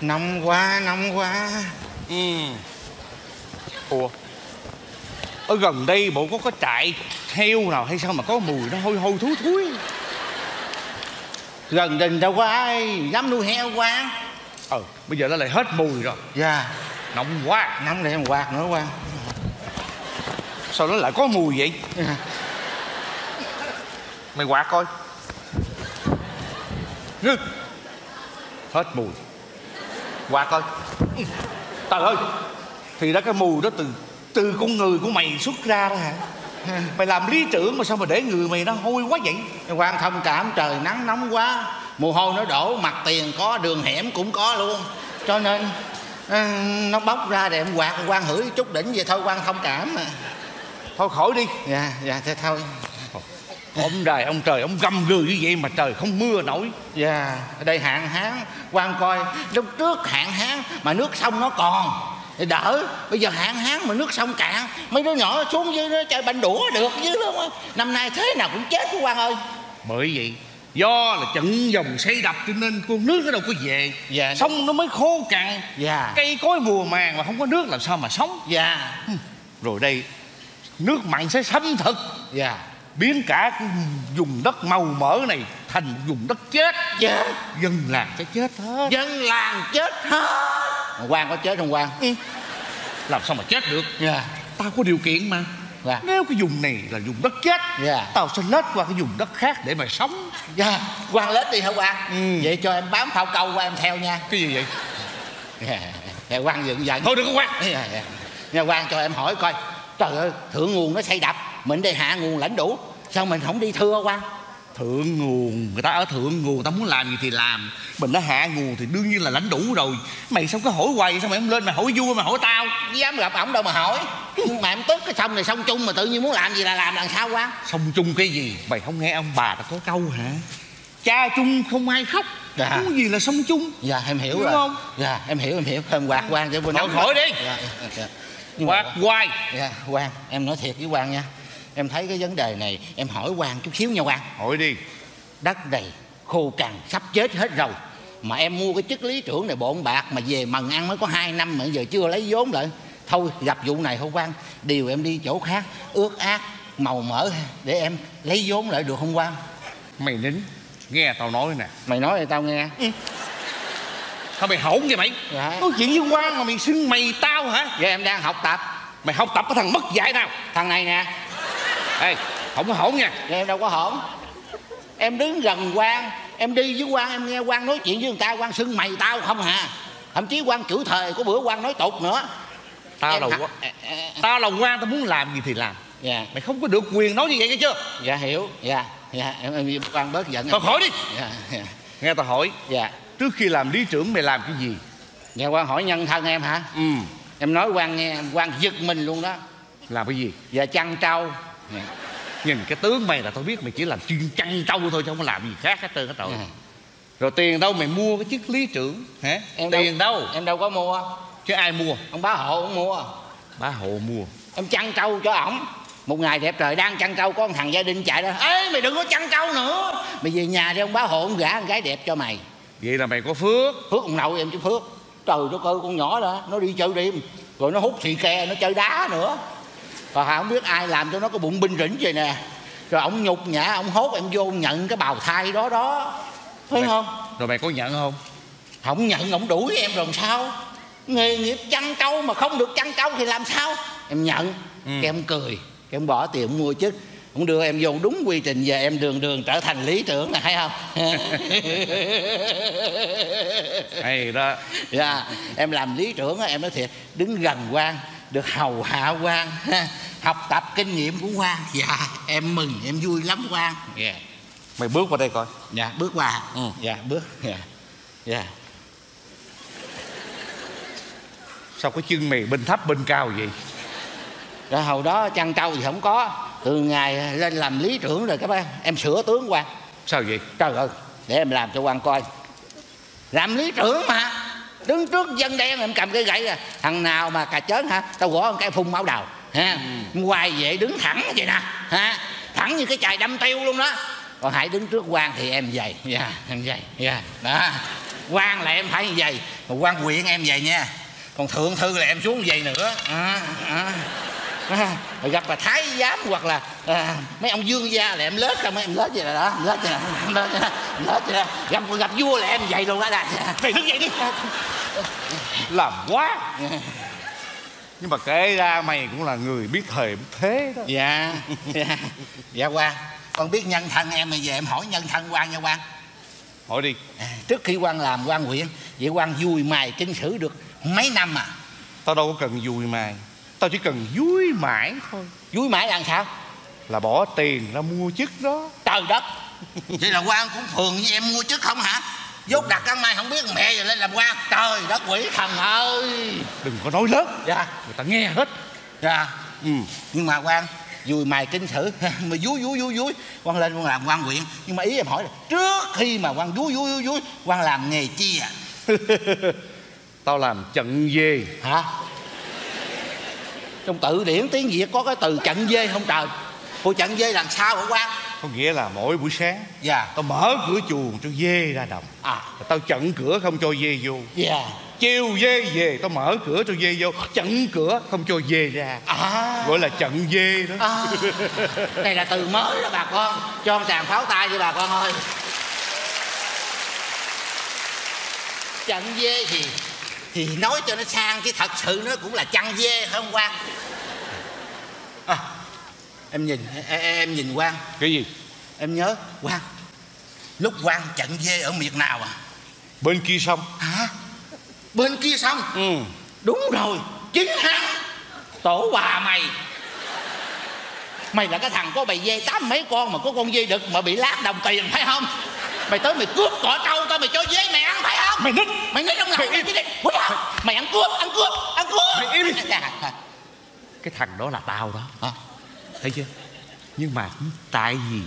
năm qua năm qua Ừ. Ủa? Ở gần đây bộ có có trại heo nào hay sao mà có mùi nó hôi hôi thúi thúi gần đình đâu có ai dám nuôi heo qua Ờ bây giờ nó lại hết mùi rồi. Dạ. Nóng quá. Nắm để em quạt nữa quan Sao nó lại có mùi vậy? Mày quạt coi. Hết mùi Quạt coi. Trời ơi Thì ra cái mùi đó từ từ con người của mày xuất ra đó hả? Mày làm lý trưởng mà sao mà để người mày nó hôi quá vậy? Quan thông cảm trời nắng nóng quá. Mồ hôi nó đổ mặt tiền có đường hẻm cũng có luôn. Cho nên à, nó bốc ra để em quạt quan hửi chút đỉnh vậy thôi quan thông cảm mà. Thôi khỏi đi. Dạ dạ thế thôi Ông trời ông trời ông gầm gừ như vậy mà trời không mưa nổi. Dạ ở đây hạn hán quan coi lúc trước hạn hán mà nước sông nó còn. Thì đỡ bây giờ hạn hán mà nước sông cạn mấy đứa nhỏ xuống dưới nó chơi banh đũa được chứ đúng không? Năm nay thế nào cũng chết của quan ơi. Bởi vậy Do là trận dòng xây đập cho nên con nước nó đâu có về. Dạ. Sông nó mới khô cằn Dạ. Cây cối mùa màng mà không có nước làm sao mà sống? Dạ. Rồi đây Nước mặn sẽ xâm thực. Dạ Biến cả cái vùng đất màu mỡ này Thành vùng đất chết. Chết. Dân làng sẽ chết hết. Dân làng chết hết. Quan có chết không quan Làm sao mà chết được? Dạ. Tao có điều kiện mà. Dạ. Nếu cái vùng này là vùng đất chết Dạ. Tao sẽ lết qua cái vùng đất khác để mà sống. Dạ. Quan lết đi hả quan Ừ. vậy cho em bám phao câu qua em theo nha. Cái gì vậy? Dạ. Dạ, quan dựng giận Thôi đừng có quát dạ, dạ. nha quan cho em hỏi coi. Trời ơi thượng nguồn nó xây đập mình đây hạ nguồn lãnh đủ. Sao mình không đi thưa quan thượng nguồn người ta ở thượng nguồn người ta muốn làm gì thì làm. Mình đã hạ nguồn thì đương nhiên là lãnh đủ rồi. Mày sao có hỏi hoài vậy? sao mày không lên mày hỏi vui mày hỏi tao? Dám gặp ổng đâu mà hỏi. Nhưng mà em tức cái sông này sông chung mà tự nhiên muốn làm gì là làm làm sao quan song chung cái gì? Mày không nghe ông bà ta có câu hả? Cha chung không ai khóc. Dạ. cái gì là song chung dạ em hiểu Đúng rồi. không? dạ em hiểu em hiểu. Em quạt quan cho bên Thôi khỏi đi. dạ, dạ. Mà- quạt hoài dạ quan em nói thiệt với quan nha em thấy cái vấn đề này em hỏi quan chút xíu nha quan hỏi đi. Đất đầy khô cằn sắp chết hết rồi. Mà em mua cái chức lý trưởng này bộn bạc mà về mần ăn mới có 2 năm mà giờ chưa lấy vốn lại. Thôi gặp vụ này không quan điều em đi chỗ khác ướt át màu mỡ để em lấy vốn lại được không quan mày nín nghe tao nói nè. Mày nói thì tao nghe. Thôi mày hỗn kìa mày? Dạ. nói chuyện với quan mà mày xưng mày tao hả? Giờ em đang học tập. Mày học tập cái thằng mất dạy nào? Thằng này nè ê không có hỗn nha. Em đâu có hổn. Em đứng gần quan em đi với quan em nghe quan nói chuyện với người ta quan xưng mày tao không hà thậm chí quan chửi thề có bữa quan nói tục nữa. Tao Em là quan à, à, tao là quan tao muốn làm gì thì làm. Dạ. Mày không có được quyền nói như vậy nghe chưa? Dạ hiểu. Dạ dạ em, em quan bớt giận thôi khỏi đi. Dạ dạ. Nghe tao hỏi dạ. trước khi làm lý trưởng mày làm cái gì? Dạ quan hỏi nhân thân em hả? Ừ. Em nói quan nghe quan giật mình luôn đó. Làm cái gì? Dạ chăn trâu nhìn cái tướng mày là tao biết mày chỉ làm chuyên chăn trâu thôi chứ không có làm gì khác hết trơn hết trọi dạ. rồi tiền đâu mày mua cái chức lý trưởng? Hả? Em tiền đâu? Em đâu có mua. Chứ ai mua? Ông bá hộ cũng mua. Bá hộ mua. Em chăn trâu cho ổng. Một ngày đẹp trời đang chăn trâu có một thằng gia đình chạy ra. Ê mày đừng có chăn trâu nữa. Mày về nhà đi ông bá hộ ông gả con gái đẹp cho mày. Vậy là mày có phước. Phước ông nội em chứ phước. Trời đất ơi con nhỏ đó nó đi chơi đêm. Rồi nó hút xì ke nó chơi đá nữa còn không biết ai làm cho nó có bụng binh rỉnh vậy nè. Rồi ông nhục nhã ông hốt em vô nhận cái bào thai đó đó. Thấy Mày- không? rồi mày có nhận không? Không nhận ông đuổi em rồi sao? Nghề nghiệp chăn trâu mà không được chăn trâu thì làm sao? Em nhận. Ừ. cái em cười cái em bỏ tiền mua chức ông đưa em vô đúng quy trình về em đường đường trở thành lý trưởng nè thấy không? [laughs] Hay đó. Dạ em làm lý trưởng á, em nói thiệt đứng gần quan được hầu hạ quan ha, học tập kinh nghiệm của quan. Dạ em mừng em vui lắm quan. Dạ. Mày bước vào đây coi. Dạ bước qua. Ừ. dạ bước. Dạ. Dạ. Sao cái chân mày bên thấp bên cao vậy? Rồi hồi đó chăn trâu thì không có. Từ ngày lên làm lý trưởng rồi các bạn em sửa tướng quan sao vậy? Trời ơi để em làm cho quan coi. Làm lý trưởng mà đứng trước dân đen em cầm cái gậy à thằng nào mà cà chớn hả? Tao gõ một cái phun máu đầu ha? Quay về đứng thẳng vậy nè ha? Thẳng như cái chài đâm tiêu luôn đó. Còn hãy đứng trước quan thì em dày dạ em dày dạ đó. Quan là em phải như vậy. Còn quan huyện em vậy nha. Còn thượng thư là em xuống vậy nữa. À, à. À, gặp bà thái giám hoặc là à, mấy ông dương gia là em lết ra mấy em lết vậy là đó em lết vậy nè em lết vậy nè em lết vậy nè gặp gặp vua là em vậy luôn đó đây mày đứng dậy đi. Làm quá. Nhưng mà kể ra mày cũng là người biết thời biết thế đó. Dạ dạ. Dạ quan con biết nhân thân em mà về em hỏi nhân thân quan nha quan hỏi đi. À, trước khi quan làm quan huyện vậy quan vui mài kinh sử được mấy năm à? Tao đâu có cần vui mày tao chỉ cần vui mãi thôi. Vui mãi là sao? Là bỏ tiền ra mua chức đó. Trời đất. Vậy là quan cũng thường như em mua chức không hả? Dốt đặt ăn mai không biết mẹ rồi lên làm quan. Trời đất quỷ thần ơi. Đừng có nói lớn. Dạ. Người ta nghe hết. Dạ. Ừ. Nhưng mà quan vui mài kinh sử mà vui vui vui vui. Quan lên quan làm quan huyện nhưng mà ý em hỏi là trước khi mà quan vui vui vui vui quan làm nghề chi à? [laughs] Tao làm trận dê hả trong tự điển tiếng việt có cái từ trận dê không trời? Cô trận dê làm sao hả quan có nghĩa là mỗi buổi sáng dạ. tao mở cửa chuồng cho dê ra đồng. À. Tao chặn cửa không cho dê vô. Dạ. Chiều dê về tao mở cửa cho dê vô. Chặn cửa không cho dê ra. À. Gọi là trận dê đó. À, đây là từ mới đó bà con. Cho một tràng pháo tay cho bà con ơi. Chăn dê thì thì nói cho nó sang chứ thật sự nó cũng là chăn dê không quan à, em nhìn em, em nhìn quan cái gì? Em nhớ quan lúc quan chặn dê ở miệt nào à? Bên kia sông. Hả? Bên kia sông? Ừ. Đúng rồi chính hắn tổ bà mày. Mày là cái thằng có bầy dê tám mấy con mà có con dê đực mà bị lát đồng tiền phải không mày tới mày cướp cỏ trâu tao mày cho dê mày ăn phải không? Mày nít mày nghĩ trong lòng Mày im. đi mày ăn cướp ăn cướp ăn cướp Mày im. Đi. [laughs] Dạ. Cái thằng đó là tao đó. Hả? Thấy chưa? Nhưng mà tại vì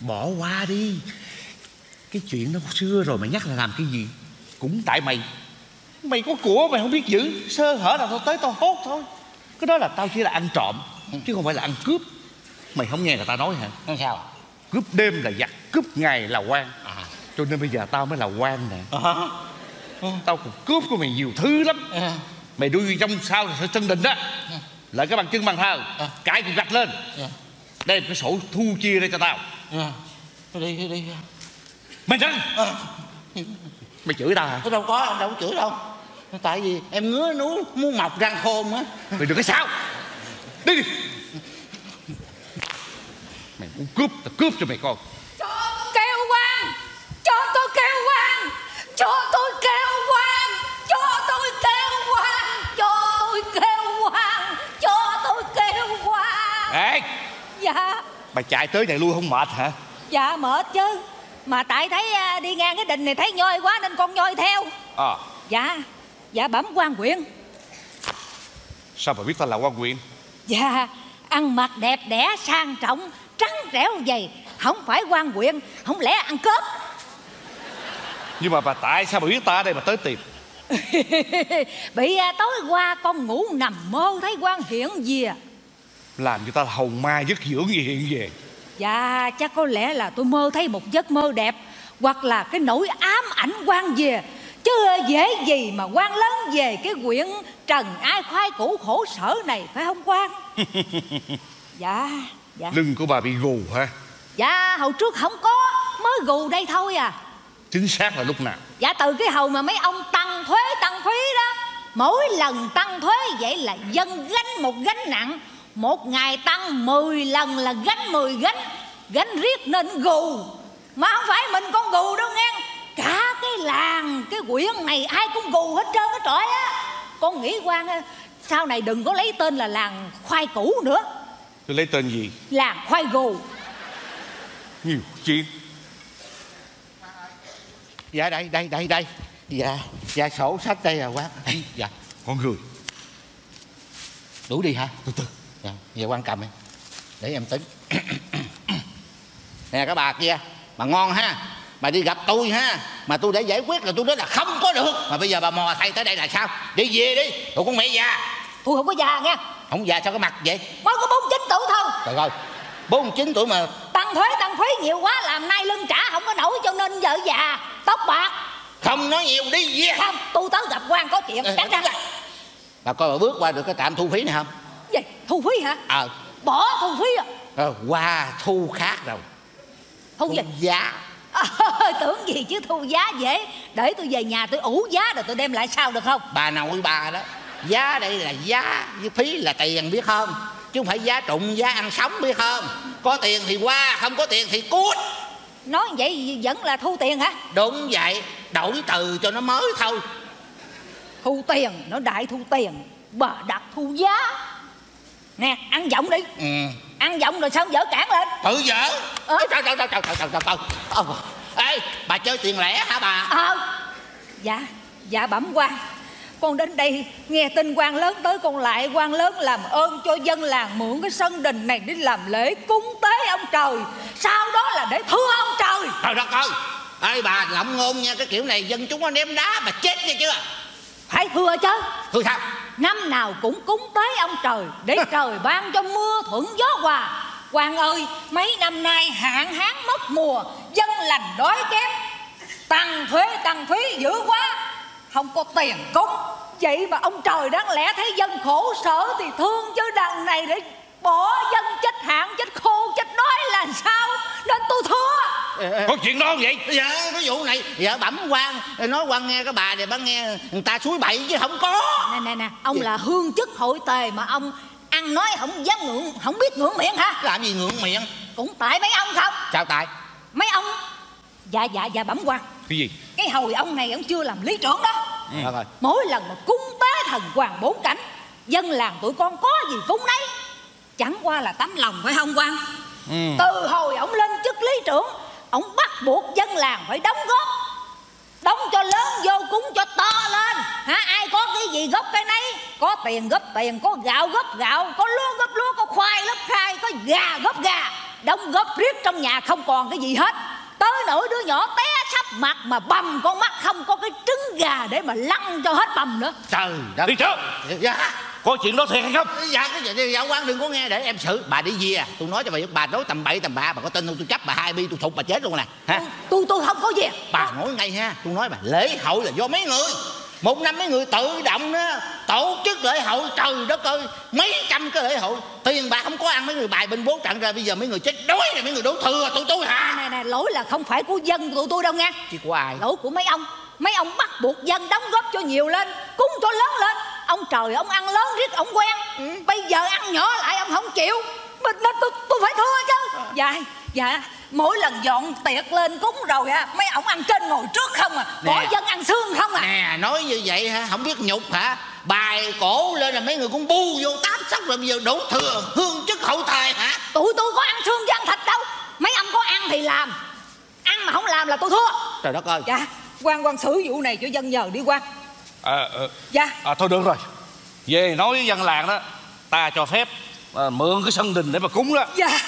Bỏ qua đi. Cái chuyện nó xưa rồi mày nhắc là làm cái gì? Cũng tại mày. Mày có của mày không biết giữ. Sơ hở nào tao tới tao hốt thôi. Cái đó là tao chỉ là ăn trộm Chứ không phải là ăn cướp. Mày không nghe người ta nói hả? Sao? Cướp đêm là giặc Cướp ngày là quan. à. Cho nên bây giờ tao mới là quan nè. À. Tao còn cướp của mày nhiều thứ lắm. À. Mày đuôi trong sau là sân đình đó. Lại cái bằng chân bằng thờ. À. Cãi cục gạch lên. Dạ. Đem cái sổ thu chia ra cho tao. À. đi đi đi. Mày nhanh à. Mày chửi tao hả? Đâu có em đâu có chửi đâu. Tại vì em ngứa nú muốn mọc răng khôn á. Mày đừng có sao Đi đi. Mày muốn cướp tao cướp cho mày coi Mày chạy tới này lui không mệt hả? Dạ mệt chứ. Mà tại thấy à, đi ngang cái đình này thấy nhoi quá Nên con nhoi theo. À. Dạ Dạ bẩm quan quyện. Sao mà biết tao là quan huyện Dạ Ăn mặc đẹp đẽ sang trọng Trắng trẻo dày. Không phải quan quyện Không lẽ ăn cướp? [laughs] Nhưng mà bà tại sao mà biết ta ở đây mà tới tìm? [laughs] Bị à, tối qua con ngủ nằm mơ thấy quan hiện gì à Làm cho ta là hồn ma dứt dưỡng gì hiện về. Dạ chắc có lẽ là tôi mơ thấy một giấc mơ đẹp Hoặc là cái nỗi ám ảnh quan về Chứ dễ gì mà quan lớn về cái quyện trần ai khoai củ khổ sở này phải không quan [laughs] Dạ dạ. Lưng của bà bị gù hả? Dạ hồi trước không có mới gù đây thôi à. Chính xác là lúc nào? Dạ từ cái hầu mà mấy ông tăng thuế tăng phí đó Mỗi lần tăng thuế vậy là dân gánh một gánh nặng Một ngày tăng 10 lần là gánh 10 gánh Gánh riết nên gù. Mà không phải mình con gù đâu nghe. Cả cái làng cái quyện này ai cũng gù hết trơn hết trọi á. Con nghĩ quan á, sau này đừng có lấy tên là làng khoai củ nữa. Tôi lấy tên gì? Làng khoai gù. Nhiều chuyện dạ đây đây đây đây. Dạ dạ sổ sách đây là quán dạ Con người. Đủ đi hả? Từ từ về quan cầm để em tính. Nè các bà kia bà ngon ha. Bà đi gặp tôi ha. Mà tôi để giải quyết là tôi nói là không có được. Mà bây giờ bà mò thay tới đây là sao? Đi về đi. Tụi con mẹ già? Tôi không có già nghe không già sao cái mặt vậy? Mới có 49 tuổi thôi. Trời ơi bốn chín tuổi mà tăng thuế tăng phí nhiều quá làm nay lưng trả không có nổi cho nên vợ già tóc bạc. Không nói nhiều đi về. Không tôi tới gặp quan có chuyện. Chắc chắn lại. bà coi bà bước qua được cái trạm thu phí này không gì thu phí hả? Ờ. Bỏ thu phí à? Ờ, qua thu khác rồi thu gì? giá. À, [laughs] tưởng gì chứ thu giá dễ. Để tôi về nhà tôi ủ giá rồi tôi đem lại sau được không? Bà nội bà đó. Giá đây là giá với phí là tiền biết không? Chứ không phải giá trụng giá ăn sống biết không? Có tiền thì qua không có tiền thì cút nói vậy vẫn là thu tiền hả? Đúng vậy. Đổi từ cho nó mới thôi. Thu tiền nó đại thu tiền. Bà đặt thu giá nè ăn giọng đi. Ừ. ăn giọng rồi sao dở cản lên? Tự dở. Ờ. trời trời trời trời trời trời trời. Ờ. Ê bà chơi tiền lẻ hả bà? Ờ. Dạ dạ bẩm quan. Con đến đây nghe tin quan lớn tới con lại quan lớn làm ơn cho dân làng mượn cái sân đình này đi làm lễ cúng tế ông trời. Sau đó là để thưa ông trời. Trời đất ơi. Ê bà lộng ngôn nha cái kiểu này dân chúng nó ném đá bà chết nghe chưa? Phải thưa chứ. Thưa sao? Năm nào cũng cúng tới ông trời, để trời ban cho mưa thuận gió hòa. Quan ơi, mấy năm nay hạn hán mất mùa, dân lành đói kém. Tăng thuế tăng phí dữ quá. Không có tiền cúng. Vậy mà ông trời đáng lẽ thấy dân khổ sở thì thương chứ đằng này để bỏ dân chết hạn chết khô chết đói là sao? Nên tôi thưa Có chuyện đó vậy? Dạ cái vụ này dạ bẩm quan. Nói quan nghe cái bà này bà nghe người ta suối bậy chứ không có. Nè nè nè ông là hương chức hội tề mà ông ăn nói không dám ngượng không biết ngượng miệng hả? Làm gì ngượng miệng? Cũng tại mấy ông không? Sao tại? Mấy ông dạ dạ dạ bẩm quan. Cái gì? Cái hồi ông này ông chưa làm lý trưởng đó. Được rồi. Mỗi lần mà cúng tế thần hoàng bốn cảnh dân làng tụi con có gì cúng đấy chẳng qua là tấm lòng phải không quan từ hồi ổng lên chức lý trưởng ổng bắt buộc dân làng phải đóng góp. Đóng cho lớn vô cúng cho to lên. Hả? Ai có cái gì góp cái nấy? Có tiền góp tiền có gạo góp gạo có lúa góp lúa có khoai góp khoai có gà góp gà. Đóng góp riết trong nhà không còn cái gì hết. Tới nỗi đứa nhỏ té sắp mặt mà bầm con mắt không có cái trứng gà để mà lăn cho hết bầm nữa. Trời đất. Đi trước. Dạ có chuyện đó thiệt hay không? Dạ cái gì dạ quan đừng có nghe để em xử. Bà đi về à? Tôi nói cho bà biết bà nói tầm bậy tầm bạ bà có tin không? Tôi chấp bà hai bi tôi thục bà chết luôn nè. Ha tôi tôi không có gì bà nói ngay ha. Tôi nói bà lễ hội là do mấy người. Một năm mấy người tự động đó tổ chức lễ hội. Trời đất ơi mấy trăm cái lễ hội. Tiền bạc không có ăn mấy người bài bên bố trận ra. Bây giờ mấy người chết đói rồi mấy người đổ thừa tụi tôi hả? Này này lỗi là không phải của dân tụi tôi đâu nha. Chứ của ai? Lỗi của mấy ông. Mấy ông bắt buộc dân đóng góp cho nhiều lên cúng cho lớn lên ông trời ông ăn lớn riết ông quen. Bây giờ ăn nhỏ lại ông không chịu. Mình nó tôi tôi phải thua chứ. Dạ dạ. Mỗi lần dọn tiệc lên cúng rồi á mấy ông ăn trên ngồi trước không à? Bỏ Nè. dân ăn xương không à? Nè nói như vậy hả? Không biết nhục hả? Bài cổ lên là mấy người cũng bu vô tám sóc rồi bây giờ đổ thừa hương chức hậu thề hả? Tụi tôi có ăn xương dân thịt đâu. Mấy ông có ăn thì làm. Ăn mà không làm là tôi thua. Trời đất ơi. Dạ quan quan xử vụ này cho dân nhờ đi quan à, à, dạ à thôi được rồi về nói với dân làng đó ta cho phép à, mượn cái sân đình để mà cúng đó dạ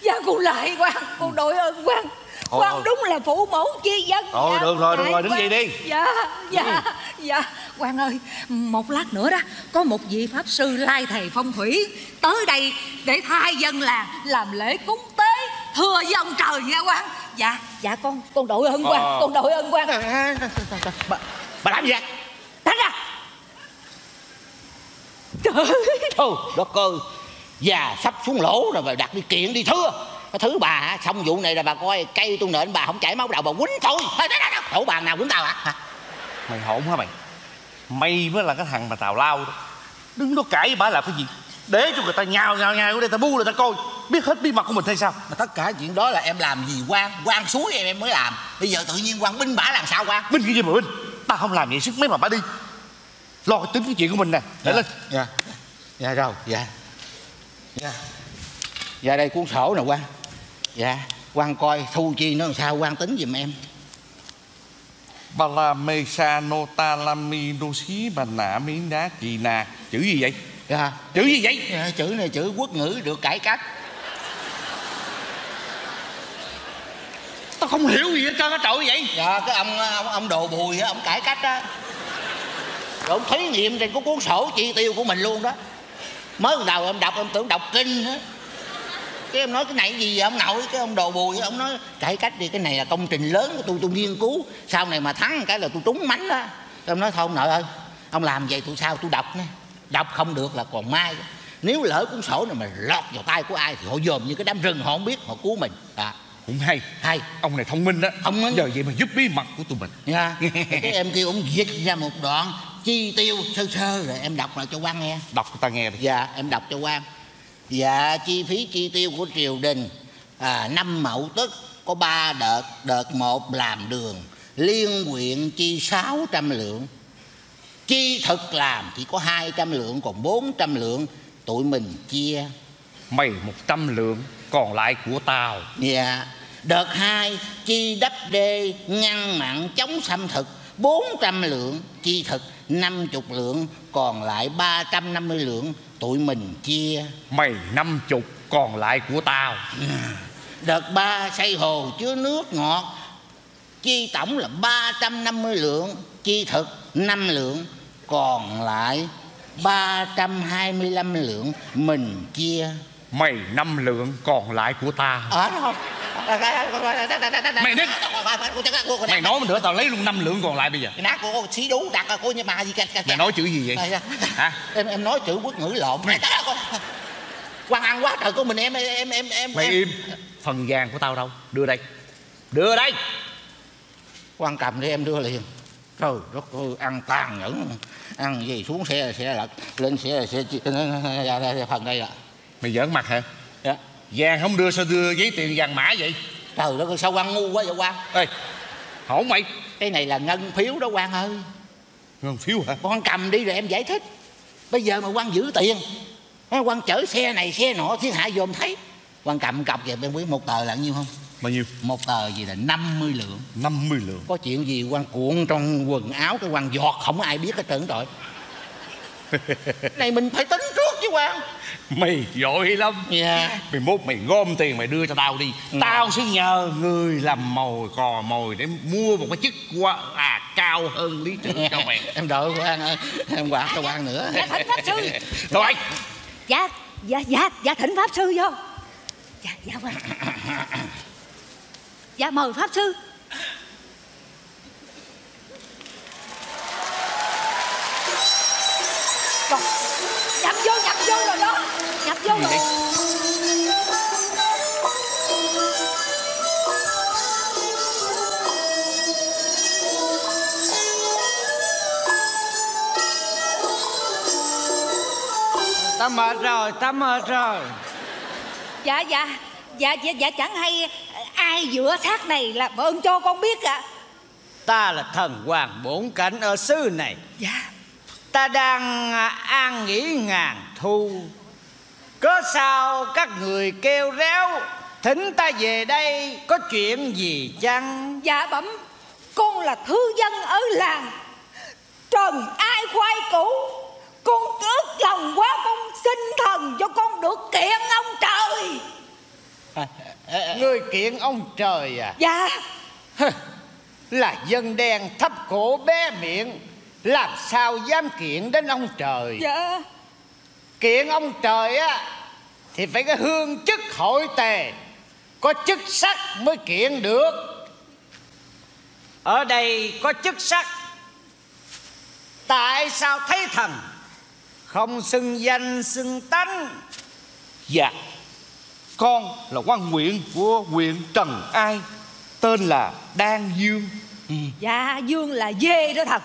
dạ cô lại quan cô đội ơn quan Thôi, quan thôi. đúng là phụ mẫu chi dân Thôi, dạ, được rồi, được rồi, đứng dậy đi. dạ dạ dạ quan ơi một lát nữa đó có một vị pháp sư lai thầy phong thủy tới đây để thay dân làng làm lễ cúng tế thưa với ông trời nha quan dạ dạ con con đội ơn quan Ờ. con đội ơn quan bà, bà làm gì vậy tránh ra. Trời. Trời đất ơi Già sắp xuống lỗ rồi bà đặt đi kiện đi thưa. Cái thứ bà hả xong vụ này là bà coi cây tôi nện bà không chảy máu đầu bà quýnh Thôi, đó, đó, đó. Ủa bà nào quýnh tao hả? hả? Mày hỗn hả mày. Mày mới là cái thằng mà tào lao đó. Đứng đó cãi với bà làm cái gì? Để cho người ta nhào nhào nhào để ta bu người ta coi. Biết hết bí mật của mình hay sao? Mà tất cả chuyện đó là em làm gì? Quan quan suối em em mới làm. Bây giờ tự nhiên quan binh bả làm sao quan binh cái gì mà binh ta không làm vậy sức mấy mà bà đi. Lo cái tính cái chuyện của mình nè. Để lên. Dạ. Dạ rồi dạ. Dạ. Dạ đây cuốn sổ nè quan dạ. Quan coi thu chi nó làm sao quan tính giùm em. Balamesa nota lami dosi bana mi đá chì nà chữ gì vậy? Dạ. Chữ gì vậy? Dạ, chữ này chữ quốc ngữ được cải cách tao không hiểu gì hết trơn á trời vậy? Dạ cái ông ông ông đồ bùi á ông cải cách á. Rồi ông thí nghiệm trên cái cuốn sổ chi tiêu của mình luôn đó. Mới đầu em đọc em tưởng đọc kinh á. Cái em nói cái này gì vậy? Ông nội cái ông đồ bùi á, ông nói cải cách đi cái này là công trình lớn của tôi tôi nghiên cứu. Sau này mà thắng cái là tôi trúng mánh đó em nói thôi ông nội ơi ông làm vậy tôi sao tôi đọc nè. Đọc không được là còn mai. Nếu lỡ cuốn sổ này mà lọt vào tay của ai thì họ dòm như cái đám rừng họ không biết họ cứu mình. À, cũng hay. Hay. Ông này thông minh đó. Thông minh. giờ vậy mà giúp bí mật của tụi mình. Nha [laughs] cái em kêu ông viết ra một đoạn chi tiêu sơ sơ rồi em đọc lại cho quan nghe. Đọc cho ta nghe đi. Dạ em đọc cho quan dạ chi phí chi tiêu của triều đình à, năm mậu tức có ba đợt đợt một làm đường liên quyện chi 600 lượng. Chi thực làm chỉ có 200 lượng còn 400 lượng tụi mình chia. Mày một trăm lượng còn lại của tao. Dạ. Đợt 2 chi đắp đê ngăn mặn chống xâm thực 400 lượng chi thực 50 lượng còn lại 350 lượng tụi mình chia. Mày năm chục còn lại của tao. Đợt 3 xây hồ chứa nước ngọt chi tổng là 350 lượng chi thực 5 lượng còn lại 325 lượng mình chia mày năm lượng còn lại của ở đâu Mày đứng. mày nói nữa tao lấy luôn năm lượng còn lại bây giờ nát của cô xí đú đặt cô nhưng mà gì mày nói chữ gì vậy hả em em nói chữ quốc ngữ lộn Mày- quan ăn quá trời của mình em em em em mày em im phần vàng của tao đâu đưa đây đưa đây quan cầm đi em đưa liền trời đất ơi ăn tàn nhẫn ăn gì xuống xe là xe lật lên xe là xe dạ, dạ, dạ, phần đây ạ mày giỡn mặt hả? Dạ. vàng không đưa sao đưa giấy tiền vàng mã vậy? Trời đất ơi sao quan ngu quá vậy quan ê hổn mày. Cái này là ngân phiếu đó quan ơi. Ngân phiếu hả? Con cầm đi rồi em giải thích. Bây giờ mà quan giữ tiền quan chở xe này xe nọ thiên hạ dòm thấy. Quan cầm cọc về bên biết một tờ là nhiêu không? Bao nhiêu? Một tờ gì là 50 lượng. 50 lượng. Có chuyện gì quan cuộn trong quần áo cái quan giọt không ai biết hết trơn rồi này mình phải tính trước chứ quan mày giỏi lắm. Dạ. Mày mốt mày gom tiền mày đưa cho tao đi. Tao sẽ nhờ người làm mồi cò mồi để mua một cái chức qua à cao hơn lý trưởng cho mày. Em đợi quan ơi. Em quạt cho quan nữa. Dạ thỉnh pháp sư. Rồi dạ dạ dạ dạ thỉnh pháp sư vô. Dạ dạ quan dạ mời pháp sư Rồi, nhập vô nhập vô rồi đó. Nhập vô rồi. Ta mệt rồi ta mệt rồi. Dạ dạ. Dạ dạ dạ chẳng hay ai giữa xác này là ơn cho con biết ạ. Ta là thần hoàng bổn cảnh ở xứ này. Dạ ta đang à, an nghỉ ngàn thu. Có sao các người kêu réo thỉnh ta về đây có chuyện gì chăng? Dạ bẩm con là thư dân ở làng. Trần ai khoai cũ con ước lòng quá con xin thần cho con được kiện ông trời. Người kiện ông trời à? Dạ. Là dân đen thấp cổ bé miệng làm sao dám kiện đến ông trời? Dạ. Kiện ông trời á thì phải cái hương chức hội tề. Có chức sắc mới kiện được. Ở đây có chức sắc. Tại sao thấy thần không xưng danh xưng tánh? Dạ. Con là quan huyện của huyện trần ai tên là đan dương. Dạ dương là dê đó thật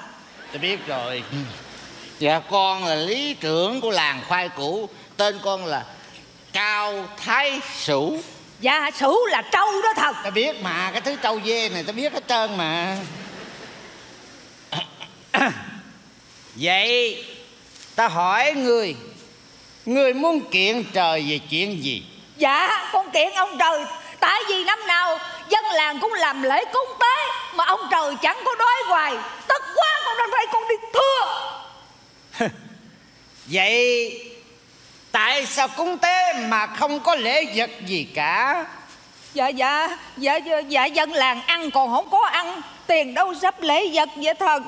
tôi biết rồi. Dạ con là lý trưởng của làng khoai cũ tên con là cao thái sủ dạ sử là trâu đó thật. Ta biết mà cái thứ trâu dê này ta biết hết trơn mà. [coughs] Vậy ta hỏi người người muốn kiện trời về chuyện gì? Dạ con kiện ông trời. Tại vì năm nào dân làng cũng làm lễ cúng tế mà ông trời chẳng có đói hoài. Tức quá con nên phải con đi thưa. [laughs] Vậy tại sao cúng tế mà không có lễ vật gì cả? Dạ dạ dạ dạ, dạ dân làng ăn còn không có ăn tiền đâu sắp lễ vật vậy thần.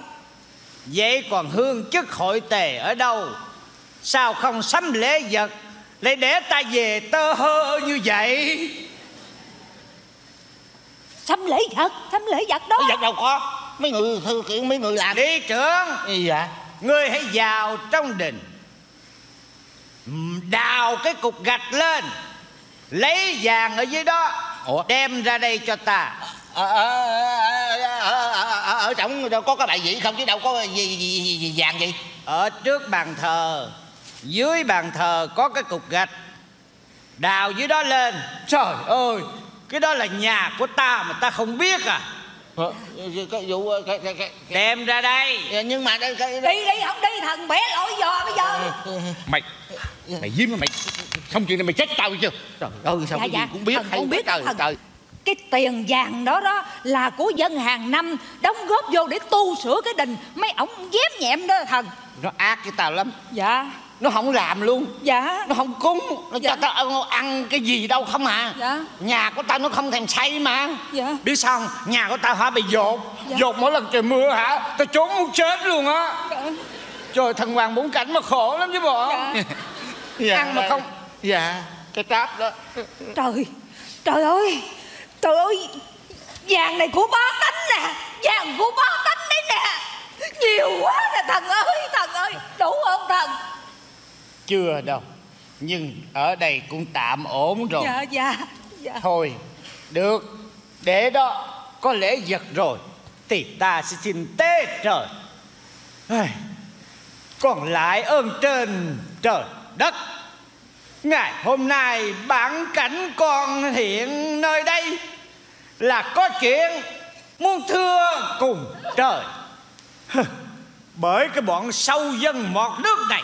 Vậy còn hương chức hội tề ở đâu? Sao không sắm lễ vật lại để ta về tơ hơ như vậy sắm lễ vật sắm lễ vật đó. Vật đâu có? Mấy người thư kiện mấy người làm. Đi trưởng. Dạ ngươi hãy vào trong đình. Đào cái cục gạch lên. Lấy vàng ở dưới đó. Ủa? đem ra đây cho ta. Ở, ở, ở, ở, ở, ở trong đâu có cái bài vị không chứ đâu có gì, gì, gì, gì vàng gì ở trước bàn thờ dưới bàn thờ có cái cục gạch. Đào dưới đó lên. Trời ơi cái đó là nhà của ta mà ta không biết à. Ờ, cái vụ cái, cái, cái, đem ra đây. Cái, nhưng mà cái, đi đi không đi thần bé lỗi giò bây giờ. Mày mày diêm mày. Xong chuyện này mày chết tao chưa trời ơi sao Dạ, cái gì dạ, cũng biết thần hay con biết, trời thần. trời. cái tiền vàng đó đó là của dân hàng năm đóng góp vô để tu sửa cái đình. Mấy ổng dép nhẹm đó thần nó ác với tao lắm. Dạ nó không làm luôn. Dạ. Nó không cúng. Nó Dạ. cho tao ăn, cái gì đâu không à. Dạ. nhà của tao nó không thèm xây mà. Dạ. biết sao không? nhà của tao hả bị dột. Dạ. dột mỗi lần trời mưa hả tao trốn muốn chết luôn á. Dạ. trời thần hoàng bốn cảnh mà khổ lắm chứ bộ. Dạ. [laughs] dạ, ăn mà không dạ cái tráp đó. Trời trời ơi. Trời ơi vàng này của bá tánh nè. Vàng của bá tánh đấy nè. Nhiều quá nè thần ơi thần ơi. Đủ không thần chưa đâu. Nhưng ở đây cũng tạm ổn rồi. Dạ dạ dạ. Thôi được. Để đó có lễ vật rồi thì ta sẽ xin tế trời. Còn lại ơn trên trời đất. Ngày hôm nay bản cảnh con hiện nơi đây là có chuyện muốn thưa cùng trời. Bởi cái bọn sâu dân mọt nước này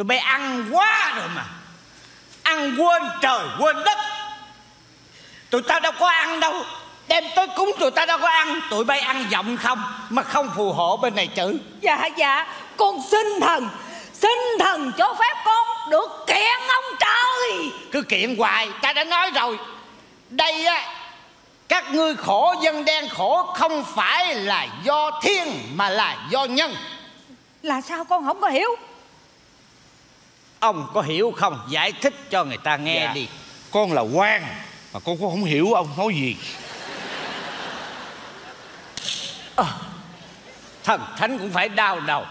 tụi bay ăn quá rồi mà. Ăn quên trời quên đất. Tụi tao đâu có ăn đâu. Đem tới cúng tụi tao đâu có ăn. Tụi bay ăn giọng không mà không phù hộ bên này chữ. Dạ dạ. Con xin thần Xin thần cho phép con được kiện ông trời. Cứ kiện hoài ta đã nói rồi. Đây á các ngươi khổ dân đen khổ không phải là do thiên mà là do nhân. Là sao con không có hiểu ông có hiểu không? Giải thích cho người ta nghe Dạ. đi. Con là quan mà con cũng không hiểu ông nói gì. Thần thánh cũng phải đau đầu.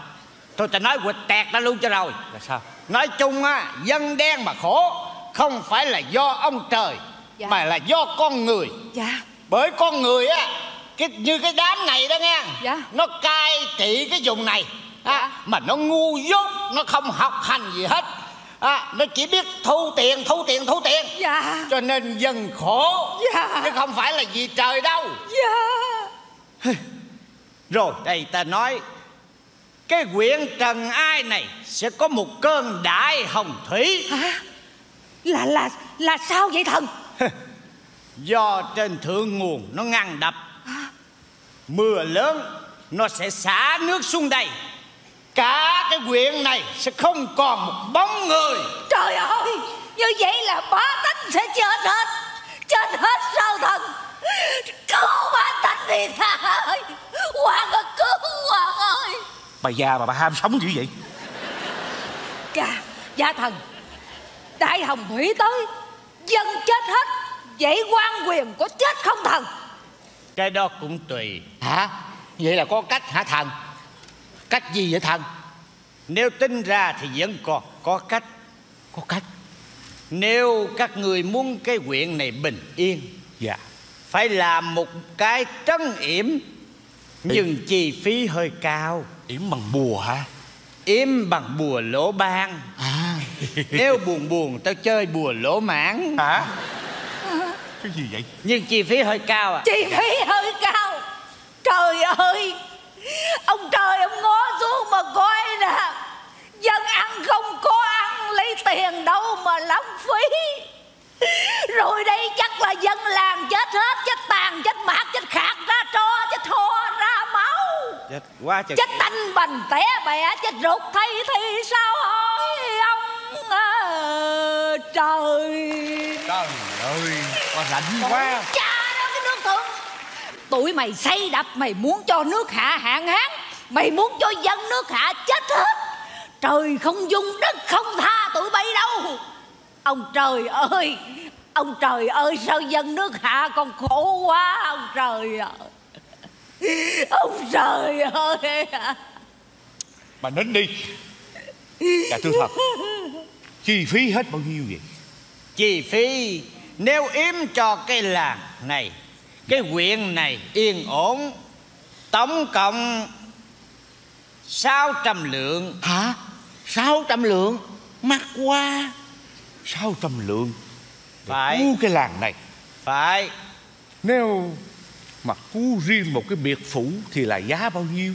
Thôi ta nói quịch tẹt ra luôn cho rồi. Là sao? Nói chung á dân đen mà khổ không phải là do ông trời Dạ. mà là do con người. Dạ. Bởi con người á cái như cái đám này đó nghe. Dạ. nó cai trị cái vùng này Dạ. mà nó ngu dốt nó không học hành gì hết à, nó chỉ biết thu tiền thu tiền thu tiền. Dạ. Cho nên dân khổ. Dạ. chứ không phải là vì trời đâu. Dạ. Rồi đây ta nói cái huyện trần ai này sẽ có một cơn đại hồng thủy. Hả? Là là là sao vậy thần? Do trên thượng nguồn nó ngăn đập. Mưa lớn nó sẽ xả nước xuống đây cả cái huyện này sẽ không còn một bóng người. Trời ơi Như vậy là bá tánh sẽ chết hết. Chết hết sao thần? Cứu bá tánh đi thà ơi. Hoàng ơi cứu Hoàng ơi. Bà già mà bà ham sống dữ vậy? Dạ Dạ thần. Đại hồng thủy tới Dân chết hết Vậy quan quyền có chết không thần? Cái đó cũng tùy. Hả? Vậy là có cách hả thần cách gì vậy thần nếu tính ra thì vẫn còn có cách. Có cách? Nếu các người muốn cái huyện này bình yên dạ. phải làm một cái trấn yểm nhưng chi phí hơi cao. Yểm bằng bùa hả? Yểm bằng bùa lỗ ban. À. [laughs] Nếu buồn buồn tao chơi bùa lỗ mãn hả? Cái gì vậy? Nhưng chi phí hơi cao à? Chi phí hơi cao. Trời ơi Ông trời ông ngó xuống mà coi nè. Dân ăn không có ăn Lấy tiền đâu mà lãng phí. Rồi đây chắc là dân làng chết hết Chết tàn, chết mạc, chết khạc ra tro Chết thò ra máu. Chết quá trời Chết tanh bành té bẻ Chết rụt thay thì sao hỏi ông à, Trời. Trời ơi bà rảnh quá. Cha đó cái nước thượng tụi mày xây đập mày muốn cho nước hạ hạn hán mày muốn cho dân nước hạ chết hết. Trời không dung đất không tha tụi bay đâu. Ông trời ơi ông trời ơi sao dân nước hạ còn khổ quá ông trời ơi ông trời ơi bà nín đi. Dạ thưa thật chi phí hết bao nhiêu vậy? Chi phí? Nếu yếm cho cái làng này cái huyện này yên ổn tổng cộng 600 lượng. Hả? sáu trăm lượng? Mắc quá. Sáu trăm lượng? Để Phải. cứu cái làng này. Phải. Nếu mà cứu riêng một cái biệt phủ thì là giá bao nhiêu?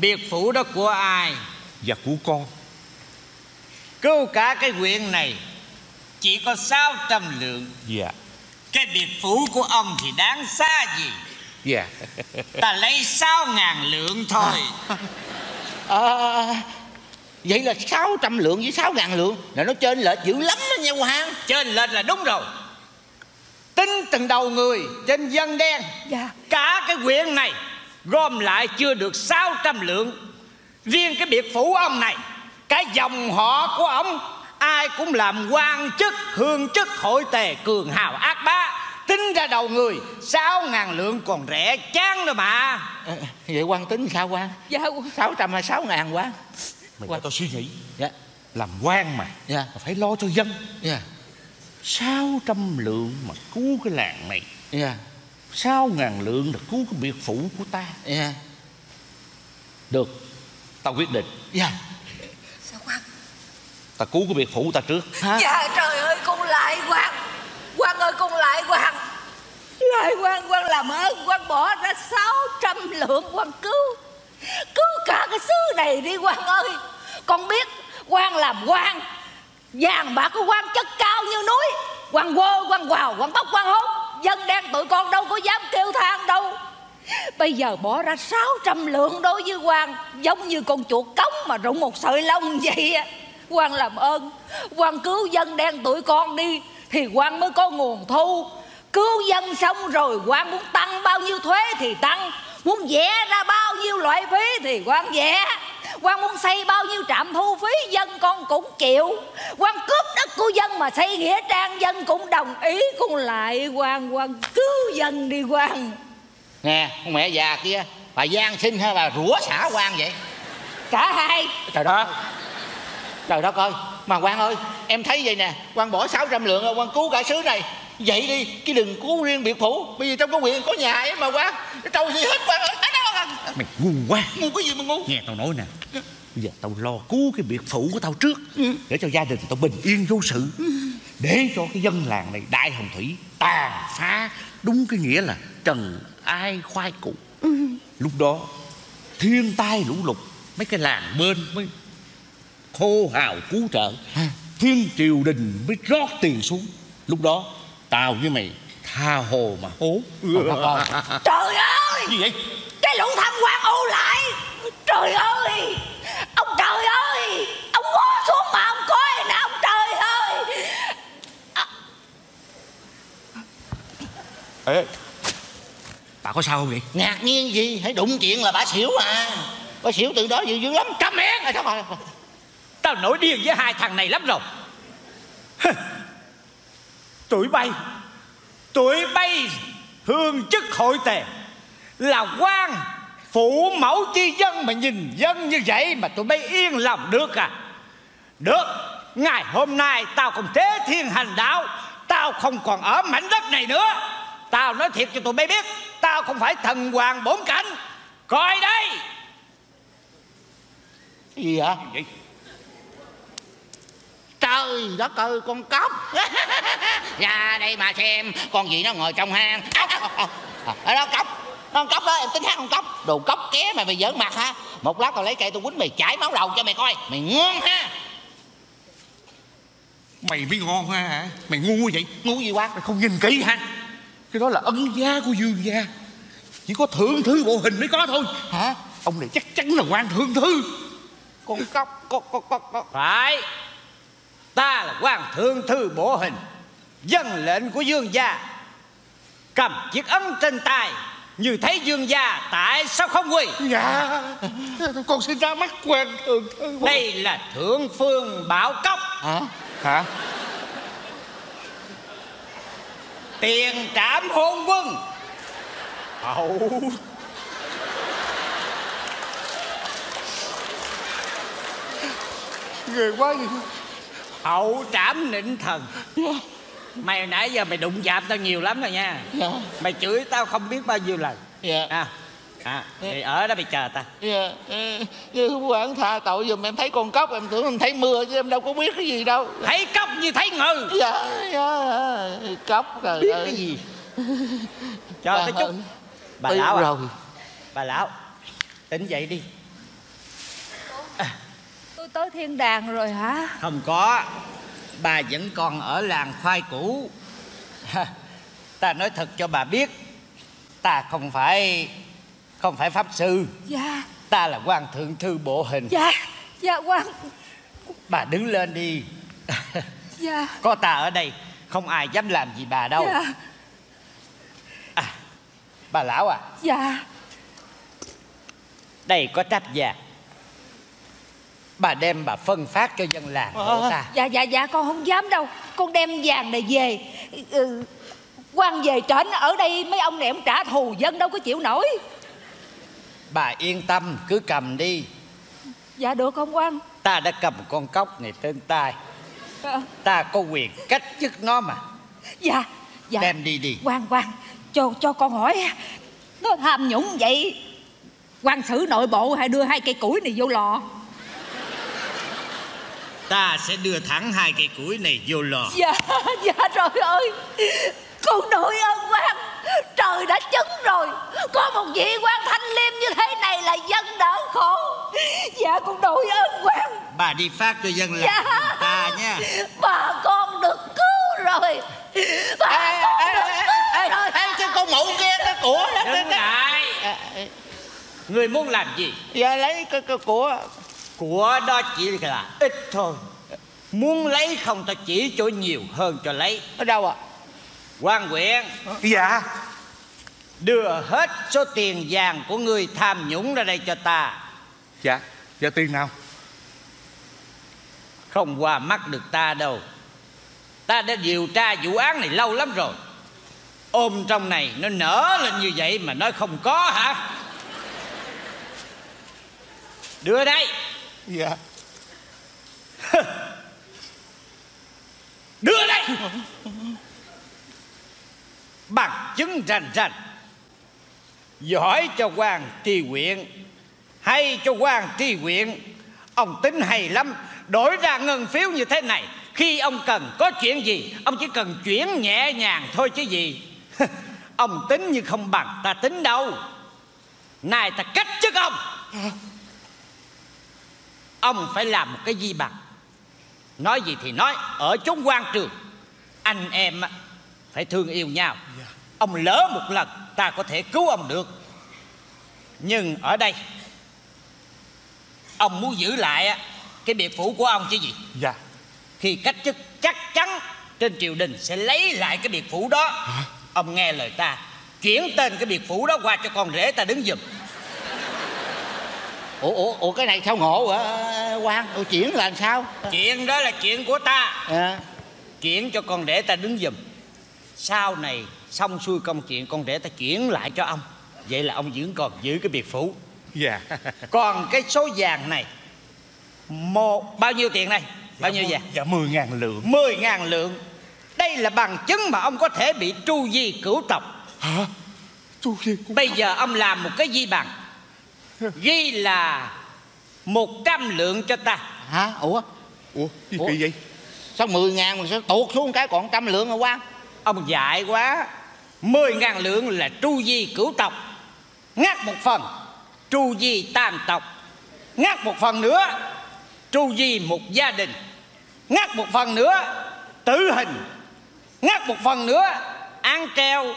Biệt phủ đó của ai? Và của con. Cứu cả cái huyện này chỉ có 600 lượng. Dạ cái biệt phủ của ông thì đáng xa gì? Dạ. Ta lấy 6 ngàn lượng thôi. À, vậy là sáu trăm lượng với sáu ngàn lượng. Là nó trên lệch dữ lắm đó nha hoàng. Trên lệch là đúng rồi. Tính từng đầu người trên dân đen. Dạ. Cả cái huyện này gom lại chưa được 600 lượng. Riêng cái biệt phủ ông này cái dòng họ của ông ai cũng làm quan chức hương chức hội tề cường hào ác bá. Tính ra đầu người sáu ngàn lượng còn rẻ chán nữa mà. À, vậy quan tính sao quan? Dạ. Sáu trăm hay sáu ngàn quan? Mày cho tao suy nghĩ. Dạ. Làm quan mà. Dạ. Mà phải lo cho dân. Dạ. Sáu trăm lượng mà cứu cái làng này. Dạ. Sáu ngàn lượng là cứu cái biệt phủ của ta. Dạ. Được. Tao quyết định. Dạ ta cứu cái biệt phủ ta trước. Hả? Dạ trời ơi con lại quan quan ơi con lại quan lại quan quan làm ơn quan bỏ ra 600 lượng quan cứu. Cứu cả cái xứ này đi quan ơi. Con biết quan làm quan vàng bạc của quan chất cao như núi. Quan quơ quan quào quan bóc quan hốt. Dân đen tụi con đâu có dám kêu than đâu. Bây giờ bỏ ra 600 lượng đối với quan Giống như con chuột cống mà rụng một sợi lông vậy á quan làm ơn. Quan cứu dân đen tụi con đi thì quan mới có nguồn thu. Cứu dân xong rồi quan muốn tăng bao nhiêu thuế thì tăng. Muốn vẽ ra bao nhiêu loại phí thì quan vẽ. Quan muốn xây bao nhiêu trạm thu phí dân con cũng chịu. Quan cướp đất của dân mà xây nghĩa trang dân cũng đồng ý. Cũng lại quan quan cứu dân đi quan. Nè con mẹ già kia bà gian sinh hay bà rủa xả quan vậy? Cả hai. Trời đất trời đất ơi mà quan ơi em thấy vậy nè quan bỏ 600 lượng quan cứu cả xứ này. Vậy đi chứ đừng cứu riêng biệt phủ bây giờ trong cái huyện có nhà ấy mà quan trâu gì hết quan ơi. Mày ngu quá. Ngu cái gì mà ngu? Nghe tao nói nè Bây giờ tao lo cứu cái biệt phủ của tao trước Để cho gia đình tao bình yên vô sự. Để cho cái dân làng này Đại hồng thủy tàn phá. Đúng cái nghĩa là trần ai khoai củ. Lúc đó Thiên tai lũ lụt Mấy cái làng bên mới khô hào cứu trợ. Thiên triều đình mới rót tiền xuống. Lúc đó Tao với mày tha hồ mà. Hố [laughs] trời ơi! Gì vậy? cái lũ tham quan ù lại. Trời ơi! Ông trời ơi! Ông ngó xuống mà ông coi nè ông trời ơi! Ê Bà có sao không vậy? ngạc nhiên gì? Hãy đụng chuyện là bà xỉu à bà xỉu từ đó dữ dữ lắm. Câm miệng! À, sao mà Tao nổi điên với hai thằng này lắm rồi. Tụi bay. Tụi bay Hương chức hội tề. Là quan Phụ mẫu chi dân mà nhìn dân như vậy Mà tụi bay yên lòng được à. Được Ngày hôm nay tao không thế thiên hành đạo Tao không còn ở mảnh đất này nữa. Tao nói thiệt cho tụi bay biết Tao không phải thần hoàng bốn cảnh. Coi đây. Cái gì hả Vậy? Trời đất ơi con cóc. [laughs] Ra đây mà xem con gì nó ngồi trong hang. Ốc. À, ở đó cóc con cóc đó em tính hát con cóc. Đồ cóc ké mày mày giỡn mặt ha. Một lát tao lấy cây tôi quýnh mày chảy máu đầu cho mày coi. Mày ngon ha. Mày mới ngon ha hả? Mày ngu vậy? ngu gì quá? Mày không nhìn kỹ hả? Cái đó là ân gia của dương gia. Chỉ có thượng thư bộ hình mới có thôi. Hả? Ông này chắc chắn là quan thượng thư. Con cóc con con con, con. Phải Ta là quan thượng thư bổ hình Dân lệnh của dương gia. Cầm chiếc ấn trên tay Như thấy dương gia Tại sao không quỳ? Dạ Con xin ra mắt quan thượng thư Đây là thượng phương bảo cốc. Hả? Hả? Tiền trảm hôn quân. Hậu Ghê quá gì Hậu trảm nịnh thần. Mày hồi nãy giờ mày đụng chạm tao nhiều lắm rồi nha. Dạ. Mày chửi tao không biết bao nhiêu lần. Dạ. À, à, Thì ở đó mày chờ ta dạ ừ, như quản tha tội giùm em thấy con cóc em tưởng em thấy mưa chứ em đâu có biết cái gì đâu. Thấy cốc như thấy ngừ dạ dạ cóc trời Biết ơi. cái gì? [laughs] Chờ Bà tới chút. Bà lão à. Rồi Bà lão Tỉnh dậy đi tôi tới thiên đàng rồi hả? Không có. Bà vẫn còn ở làng khoai cũ [laughs] Ta nói thật cho bà biết Ta không phải Không phải pháp sư. Dạ. Ta là quan thượng thư bộ hình. Dạ dạ quan. Bà đứng lên đi. Dạ. Có ta ở đây Không ai dám làm gì bà đâu. Dạ. À, Bà lão à. Dạ. Đây có tráp vàng Bà đem bà phân phát cho dân làng của ta. Dạ dạ dạ con không dám đâu. Con đem vàng này về. Ừ, quan về trển. Ở đây mấy ông này ông trả thù dân đâu có chịu nổi. Bà yên tâm cứ cầm đi. Dạ được không quan Ta đã cầm con cóc này trên tay. Ờ, Ta có quyền cách chức nó mà. Dạ dạ. Đem đi đi. Quan quan cho cho con hỏi. Nó tham nhũng vậy quan xử nội bộ hay đưa hai cây củi này vô lò Ta sẽ đưa thẳng hai cây củi này vô lò. Dạ dạ trời ơi. Con nội ơn quan trời đã chứng rồi. Có một vị quan thanh liêm như thế này là dân đỡ khổ. Dạ con nội ơn quan bà đi phát cho dân làng Dạ. ta nha. Bà con được cứu rồi. Bà con được cứu rồi. Ê, cái con mụ kia cái của đó cái, Đừng cái. ngại Người muốn làm gì? Dạ lấy cái, cái của Của đó chỉ là ít thôi. Muốn lấy không ta chỉ chỗ nhiều hơn cho lấy. Ở đâu ạ? Quan huyện dạ. Đưa hết số tiền vàng của người tham nhũng ra đây cho ta. Dạ. Dạ tiền nào? Không qua mắt được ta đâu. Ta đã điều tra vụ án này lâu lắm rồi. Ôm trong này nó nở lên như vậy mà nói không có hả? Đưa đây dạ. [laughs] Đưa đây! Bằng chứng rành rành. Giỏi cho quan tri huyện Hay cho quan tri huyện. Ông tính hay lắm Đổi ra ngân phiếu như thế này. Khi ông cần có chuyện gì Ông chỉ cần chuyển nhẹ nhàng thôi chứ gì. [laughs] Ông tính như không bằng ta tính đâu. Này ta cách chức ông Ông phải làm một cái gì bằng. Nói gì thì nói Ở chốn quan trường Anh em phải thương yêu nhau. Ông lỡ một lần Ta có thể cứu ông được. Nhưng ở đây Ông muốn giữ lại Cái biệt phủ của ông chứ gì? Dạ. Khi cách chức chắc chắn Trên triều đình sẽ lấy lại cái biệt phủ đó Ông nghe lời ta Chuyển tên cái biệt phủ đó qua cho con rể ta đứng giùm ủa ủa ủa cái này sao ngộ hả quan ủa chuyển là làm sao? Chuyện đó là chuyện của ta. À, Chuyển cho con rể ta đứng giùm Sau này xong xuôi công chuyện Con rể ta chuyển lại cho ông. Vậy là ông vẫn còn giữ cái biệt phủ. Dạ. Còn cái số vàng này một Bao nhiêu tiền này Bao nhiêu vàng? dạ mười ngàn lượng. 10 ngàn lượng. Đây là bằng chứng mà ông có thể bị tru di cửu tộc. Hả? Chú gì Bây giờ ông làm một cái di bằng Ghi là 100 lượng cho ta. Hả? Ủa? Ủa gì Ủa? kỳ vậy? Sao 10 ngàn mà sao tuột xuống cái còn trăm lượng hả quan Ông dại quá. 10 ngàn lượng là tru di cửu tộc. Ngắt một phần Tru di tam tộc. Ngắt một phần nữa Tru di một gia đình. Ngắt một phần nữa Tử hình. Ngắt một phần nữa Án treo.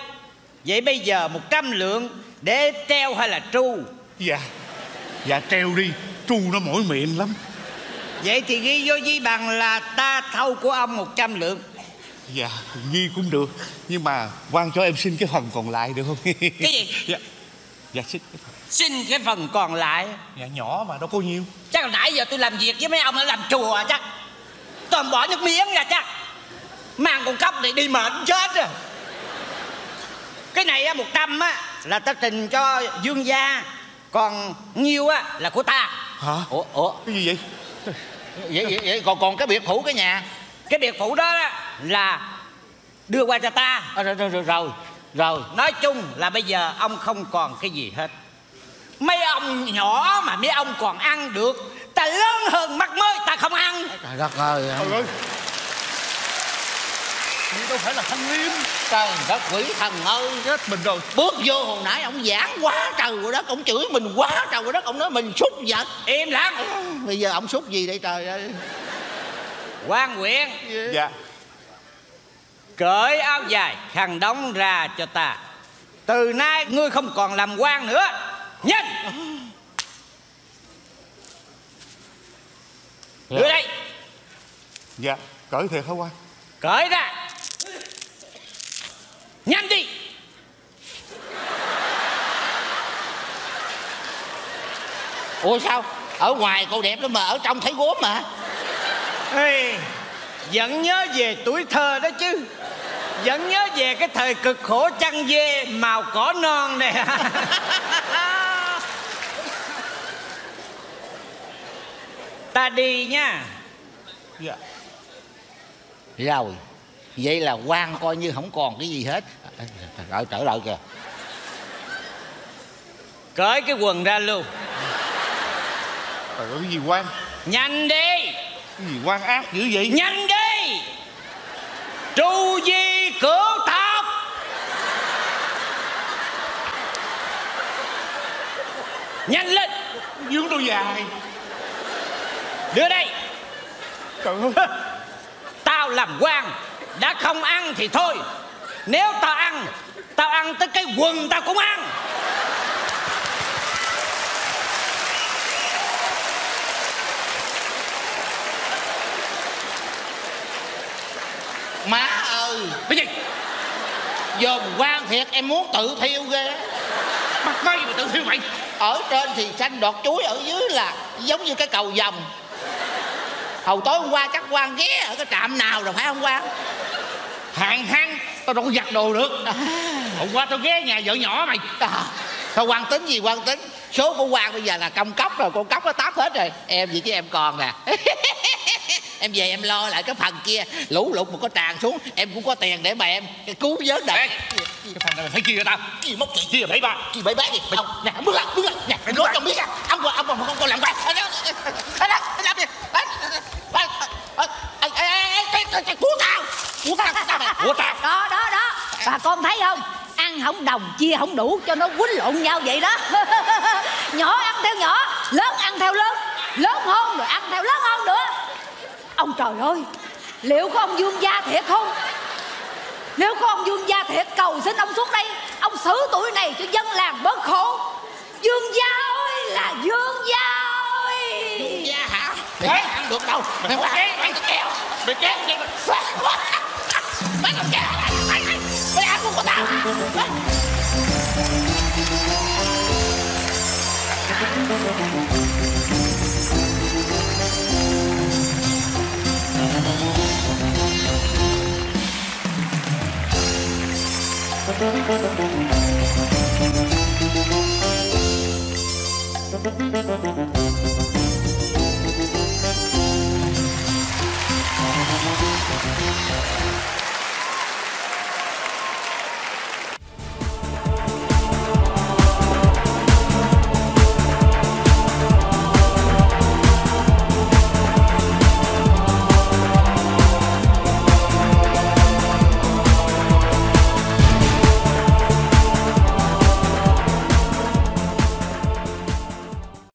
Vậy bây giờ 100 lượng Để treo hay là tru dạ. Dạ treo đi. Tru nó mỏi miệng lắm. Vậy thì ghi vô di bằng là ta thâu của ông 100 lượng. Dạ ghi cũng được. Nhưng mà quan cho em xin cái phần còn lại được không? Cái gì? [laughs] dạ. Dạ xin Xin cái phần còn lại. Dạ nhỏ mà đâu có nhiêu Chắc là nãy giờ tôi làm việc với mấy ông đã làm chùa chắc. Toàn bỏ nước miếng ra chắc. Mang con cốc này đi mệt chết rồi. Cái này á một trăm á Là ta trình cho dương gia Còn nhiêu á là của ta. Hả? Ủa ủa? Cái gì vậy? Vậy, vậy, vậy còn còn cái biệt phủ cái nhà. Cái biệt phủ đó á, là đưa qua cho ta. À, rồi, rồi rồi rồi rồi. Nói chung là bây giờ ông không còn cái gì hết. Mấy ông nhỏ mà mấy ông còn ăn được Ta lớn hơn mắt mới ta không ăn. Trời đất ơi trời Vậy đâu phải là thanh liêm. Trời đất quỷ thần ơi. Chết mình rồi. Bước vô hồi nãy ông giảng quá trời rồi đất ông chửi mình quá trời rồi đất ông nói mình xúc vật Im lặng. Bây giờ ông xúc gì đây trời ơi? Quan huyện dạ. Cởi áo dài khăn đóng ra cho ta. Từ nay ngươi không còn làm quan nữa. Nhanh. Đưa đây. Dạ cởi thiệt hả quan Cởi ra Nhanh đi. Ủa sao? Ở ngoài cô đẹp lắm mà ở trong thấy gốm mà. Ê, Vẫn nhớ về tuổi thơ đó chứ. Vẫn nhớ về cái thời cực khổ chăn dê Màu cỏ non này [laughs] Ta đi nha. Dạ. Rồi vậy là quan coi như không còn cái gì hết. Trời ơi trở lại kìa. Cởi cái quần ra luôn. Trời ơi cái gì quan? Nhanh đi. Cái gì quan ác dữ vậy? Nhanh đi. Tru di cửu tộc Nhanh lên. Dướng đôi dài đưa đây. Tao làm quan đã không ăn thì thôi. Nếu tao ăn tao ăn tới cái quần tao cũng ăn. Má ơi, cái gì? Dòm quan thiệt, em muốn tự thiêu ghê. Mặt nói gì mà tự thiêu mày? Ở trên thì xanh đọt chuối, ở dưới là giống như cái cầu vòng hồi tối hôm qua chắc quan ghé ở cái trạm nào rồi, phải không quan hạn hán tao đâu có giặt đồ được hôm qua tao ghé nhà vợ nhỏ mày à, thôi quan tính gì quan tính số của quan bây giờ là công cốc rồi con cốc nó táp hết rồi em gì chứ em còn nè em về em lo lại cái phần kia lũ lụt mà có tràn xuống em cũng có tiền để mà em cứu vớt đời Ê, cái phần này mày phải chia cho tao gì móc chuyện chia bảy ba gì bảy bác gì ông nè bước lại bước lại nè mày nói cho biết á ông còn ông còn không còn làm quan anh đó anh đó anh làm gì cứu tao cứu tao cứu tao mày của tao đó đó đó. Bà con thấy không? Ăn không đồng chia không đủ cho nó quýnh lộn nhau vậy đó. [laughs] Nhỏ ăn theo nhỏ lớn ăn theo lớn. Lớn hơn rồi ăn theo lớn hơn nữa. Ông trời ơi liệu có ông dương gia thiệt không? Nếu có ông dương gia thiệt cầu xin ông xuống đây. Ông xử tuổi này cho dân làng bớt khổ. Dương gia ơi là dương gia ơi. Da hả? Để ăn được đâu. Mày đây mày kéo. mày kéo. Mày mày kéo mày mày mày ăn của tao